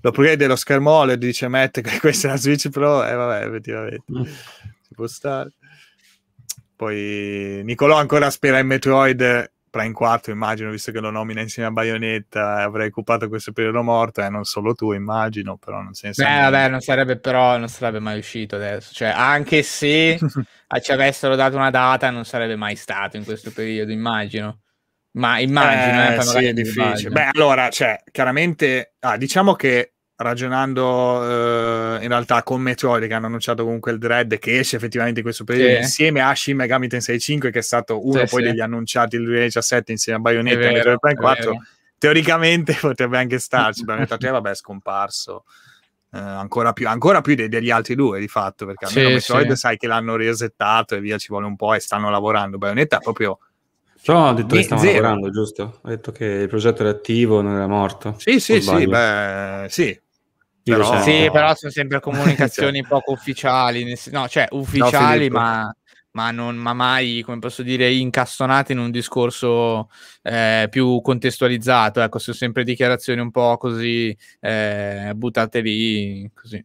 L'upgrade dello schermo OLED dice Matt che questa è la Switch Pro e vabbè effettivamente ci può stare poi Nicolò ancora spera in Metroid Prime 4 immagino visto che lo nomina insieme a Bayonetta eh, avrei occupato questo periodo morto e non solo tu immagino però non se ne Beh, vabbè, non sarebbe però, non sarebbe mai uscito adesso. Cioè, anche se ci avessero dato una data, non sarebbe mai stato in questo periodo, immagino. Ma immagino, eh, Eh, sì, è difficile. sbaglio. Beh, allora, cioè, chiaramente, ah, diciamo che ragionando eh, in realtà con Metroid che hanno annunciato comunque il Dread che esce effettivamente in questo periodo Sì. insieme a Shin Megami Tensei 5 che è stato uno Sì, poi sì. degli annunciati il 2017 insieme a È Bayonetta e vero, Metroid Prime è 4 vero. teoricamente potrebbe anche starci Bayonetta 3 vabbè è scomparso eh, ancora più, ancora più de- degli altri due di fatto perché almeno Sì, Metroid sì. sai che l'hanno resettato e via ci vuole un po' e stanno lavorando Bayonetta proprio Però ha detto che stava zero. lavorando, giusto? Ha detto che il progetto era attivo, non era morto. sì sì sì beh sì però- Sì, però sono sempre comunicazioni poco ufficiali. No, cioè ufficiali, Filippo. ma, ma, non, ma mai, come posso dire, incastonate in un discorso eh, più contestualizzato. Ecco, sono sempre dichiarazioni un po' così eh, buttate lì, così.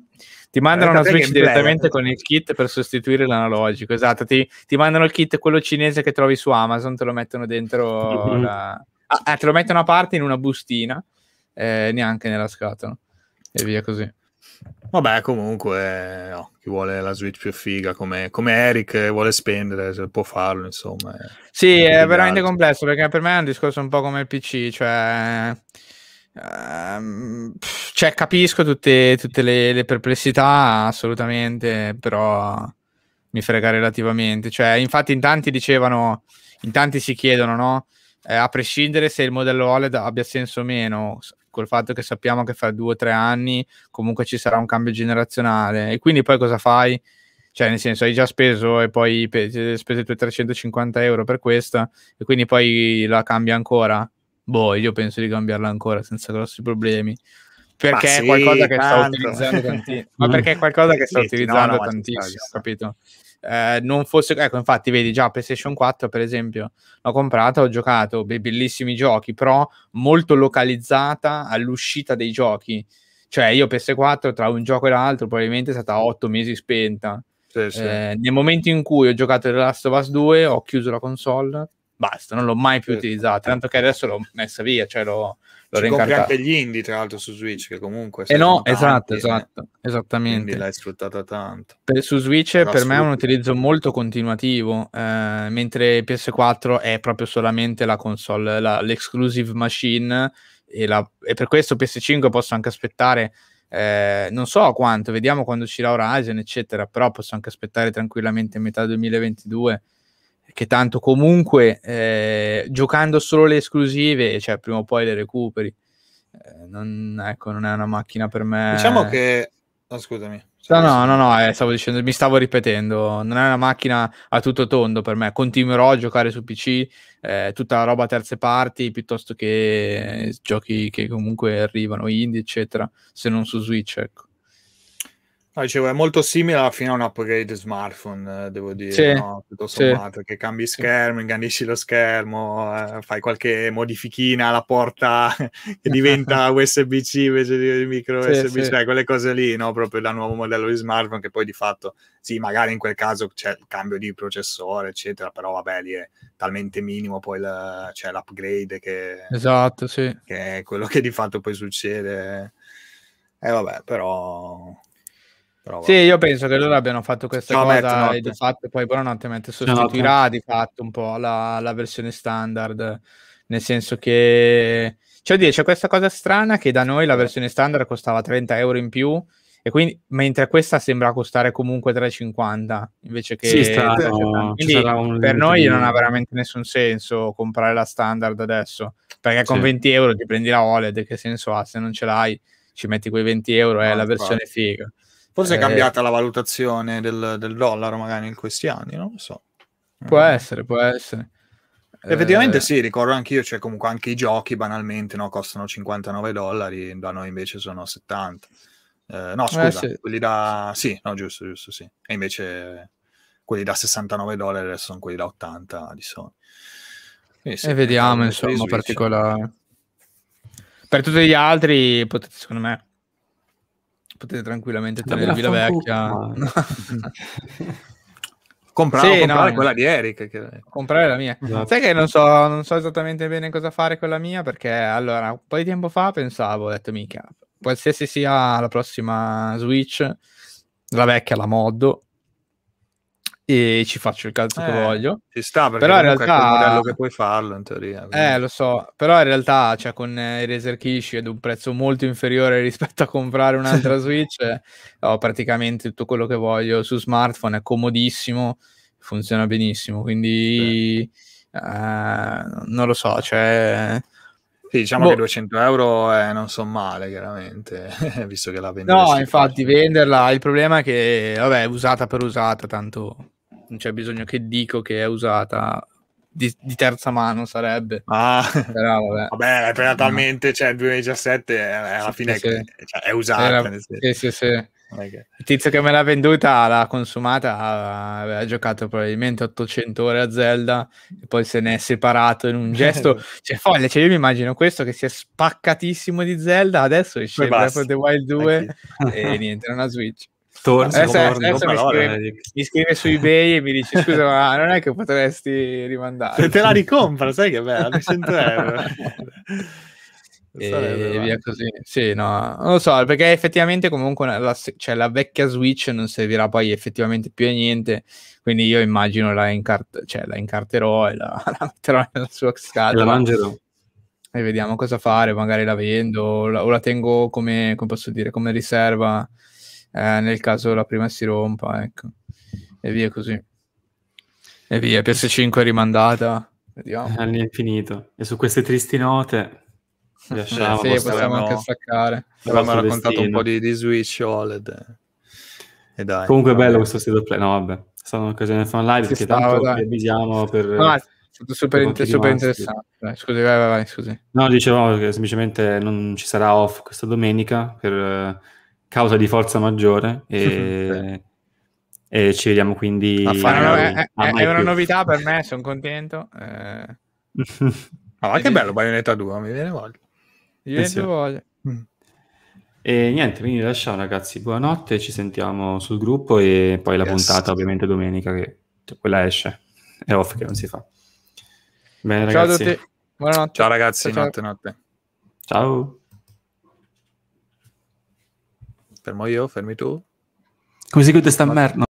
Ti mandano una Switch direttamente con il kit per sostituire l'analogico. Esatto, ti, ti, mandano il kit, quello cinese che trovi su Amazon, te lo mettono dentro. Mm-hmm. La... Ah, te lo mettono a parte in una bustina, eh, neanche nella scatola. E via così. Vabbè, comunque, no, chi vuole la Switch più figa come, come Eric vuole spendere, se può farlo, insomma. È sì, è veramente altro. complesso perché per me è un discorso un po' come il PC, cioè Um, cioè, capisco tutte, tutte le, le, perplessità, assolutamente, però mi frega relativamente. Cioè, infatti, in tanti dicevano, in tanti si chiedono, no? Eh, a prescindere se il modello OLED abbia senso o meno, col fatto che sappiamo che fra due o tre anni comunque ci sarà un cambio generazionale. E quindi poi cosa fai? Cioè, nel senso, hai già speso e poi hai speso i tuoi 350 euro per questa, e quindi poi la cambia ancora boh, io penso di cambiarla ancora senza grossi problemi. Perché sì, è qualcosa che sta utilizzando tantissimo. Ma perché è qualcosa che sta utilizzando no, no, tantissimo, capito? Eh, non fosse, ecco, infatti, vedi già PlayStation 4, per esempio, l'ho comprata, ho giocato bei bellissimi giochi, però molto localizzata all'uscita dei giochi. Cioè, io PS4 tra un gioco e l'altro, probabilmente è stata 8 mesi spenta. Sì, sì. Eh, nel momento in cui ho giocato The Last of Us 2, ho chiuso la console, basta, non l'ho mai più certo. utilizzato, tanto che adesso l'ho messa via, cioè l'ho, l'ho Ci compri anche gli indie, tra l'altro, su Switch, che comunque... Eh no, esatto, esatto, esattamente. Quindi l'hai sfruttata tanto. Per, su Switch Però per me è un utilizzo molto continuativo, eh, mentre PS4 è proprio solamente la console, la, l'exclusive machine, e, la, e per questo PS5 posso anche aspettare eh, non so quanto, vediamo quando uscirà Horizon, eccetera, però posso anche aspettare tranquillamente metà 2022 che tanto comunque eh, giocando solo le esclusive, cioè prima o poi le recuperi. Eh, non, ecco, non è una macchina per me. Diciamo che... Oh, scusami. No, no, no, no eh, stavo dicendo, mi stavo ripetendo, non è una macchina a tutto tondo per me, continuerò a giocare su PC, eh, tutta la roba a terze parti, piuttosto che giochi che comunque arrivano, indie, eccetera, se non su Switch, ecco. No, dicevo, è molto simile alla fine a un upgrade smartphone, eh, devo dire, sì, no? tutto sommato, sì. che cambi schermo, ingrandisci lo schermo, eh, fai qualche modifichina alla porta che diventa USB-C invece di micro sì, USB, cioè quelle cose lì, no? proprio da nuovo modello di smartphone che poi di fatto, sì, magari in quel caso c'è il cambio di processore, eccetera, però vabbè, lì è talmente minimo, poi la, c'è l'upgrade che, esatto, sì. che è quello che di fatto poi succede. E eh, vabbè, però però, sì, io penso che loro abbiano fatto questa Ciao, cosa e di fatto poi buonanotte Matt sostituirà di fatto un po' la, la, versione standard, nel senso che cioè, dire, c'è questa cosa strana che da noi la versione standard costava 30 euro in più e quindi mentre questa sembra costare comunque 3,50 invece che sì, stato, quindi per noi non ha veramente nessun senso comprare la standard adesso perché con sì. 20 euro ti prendi la OLED che senso ha? Se non ce l'hai ci metti quei 20 euro è la versione figa Forse è eh, cambiata la valutazione del, del, dollaro magari in questi anni, non lo so. Può mm. essere, può essere. Effettivamente eh... sì, ricordo anch'io, cioè comunque anche i giochi banalmente no, costano 59 dollari, da noi invece sono 70. Eh, no, scusa, eh, sì. quelli da... Sì, no, giusto, giusto, sì. E invece quelli da 69 dollari adesso sono quelli da 80 di Sony. Sì, e vediamo, insomma, particolare. Per tutti gli altri potete, secondo me, potete tranquillamente tenervi la vecchia. comprare, sì, comprare no, quella di Eric. Che... Comprare la mia. Esatto. Sai che non so, non so esattamente bene cosa fare con la mia perché allora un po' di tempo fa pensavo, ho detto mica, qualsiasi sia la prossima Switch, la vecchia la moddo e ci faccio il calcio eh, che voglio. Ci sta perché però in realtà è il modello che puoi farlo in teoria. Quindi. Eh, lo so, però in realtà cioè, con eh, i Razer Kish ad un prezzo molto inferiore rispetto a comprare un'altra Switch, ho praticamente tutto quello che voglio su smartphone, è comodissimo, funziona benissimo, quindi sì. eh, non lo so, cioè sì, diciamo boh. che 200 euro eh, non sono male, chiaramente, visto che la vendi. No, infatti, facile. venderla, il problema è che, vabbè, è usata per usata, tanto non c'è bisogno che dico che è usata di, di terza mano sarebbe. Ah, Però, vabbè, vabbè è talmente, no. cioè, il 2017 è, alla fine sì, è, cioè, è usata. Era, sì, sì, sì. Il tizio che me l'ha venduta, l'ha consumata, aveva giocato probabilmente 800 ore a Zelda e poi se ne è separato in un gesto, cioè folle, cioè io mi immagino questo che si è spaccatissimo di Zelda, adesso esce Breath of the Wild 2 Ecco. e niente, non ha Switch. Torna, adesso, adesso mi, scrive, mi scrive su eBay e mi dice scusa ma non è che potresti rimandare Se te la ricompra, sai che bella, 100 euro. e Sarebbe, via così. Sì, no, non lo so, perché effettivamente comunque la, cioè, la vecchia Switch non servirà poi effettivamente più a niente, quindi io immagino la, incart- cioè, la incarterò e la, la metterò nella sua scatola. La mangerò. E vediamo cosa fare, magari la vendo o la, o la tengo come, come posso dire, come riserva eh, nel caso la prima si rompa, ecco. E via così. E via, PS5 è rimandata. Vediamo. All'infinito. E su queste tristi note lasciamo Sì, possiamo anche staccare. Avevamo nostro raccontato un destino. po' di, di Switch OLED. E dai. Comunque è bello questo state of play. No, vabbè, è stata un'occasione fan live perché stava, tanto dai. vi avvisiamo per... No, è stato super, per inter- super interessante. Dai, scusi, vai, vai, vai, scusi. No, dicevamo che semplicemente non ci sarà off questa domenica per eh, causa di forza maggiore e, e ci vediamo quindi A È fare una, magari è- a è- è una novità per me, sono contento. Eh, Ma va che bello Bayonetta 2, mi viene voglia. io Eh sì. ne voglio. E niente, quindi lasciamo ragazzi, buonanotte, ci sentiamo sul gruppo e poi la Yes. puntata ovviamente domenica che cioè, quella esce, è off che non si fa. Bene Ciao a ragazzi, tutti. Buonanotte. Ciao ragazzi, Ciao, ciao. notte notte. ciao. Fermo io, fermi tu. Come si chiude sta merda?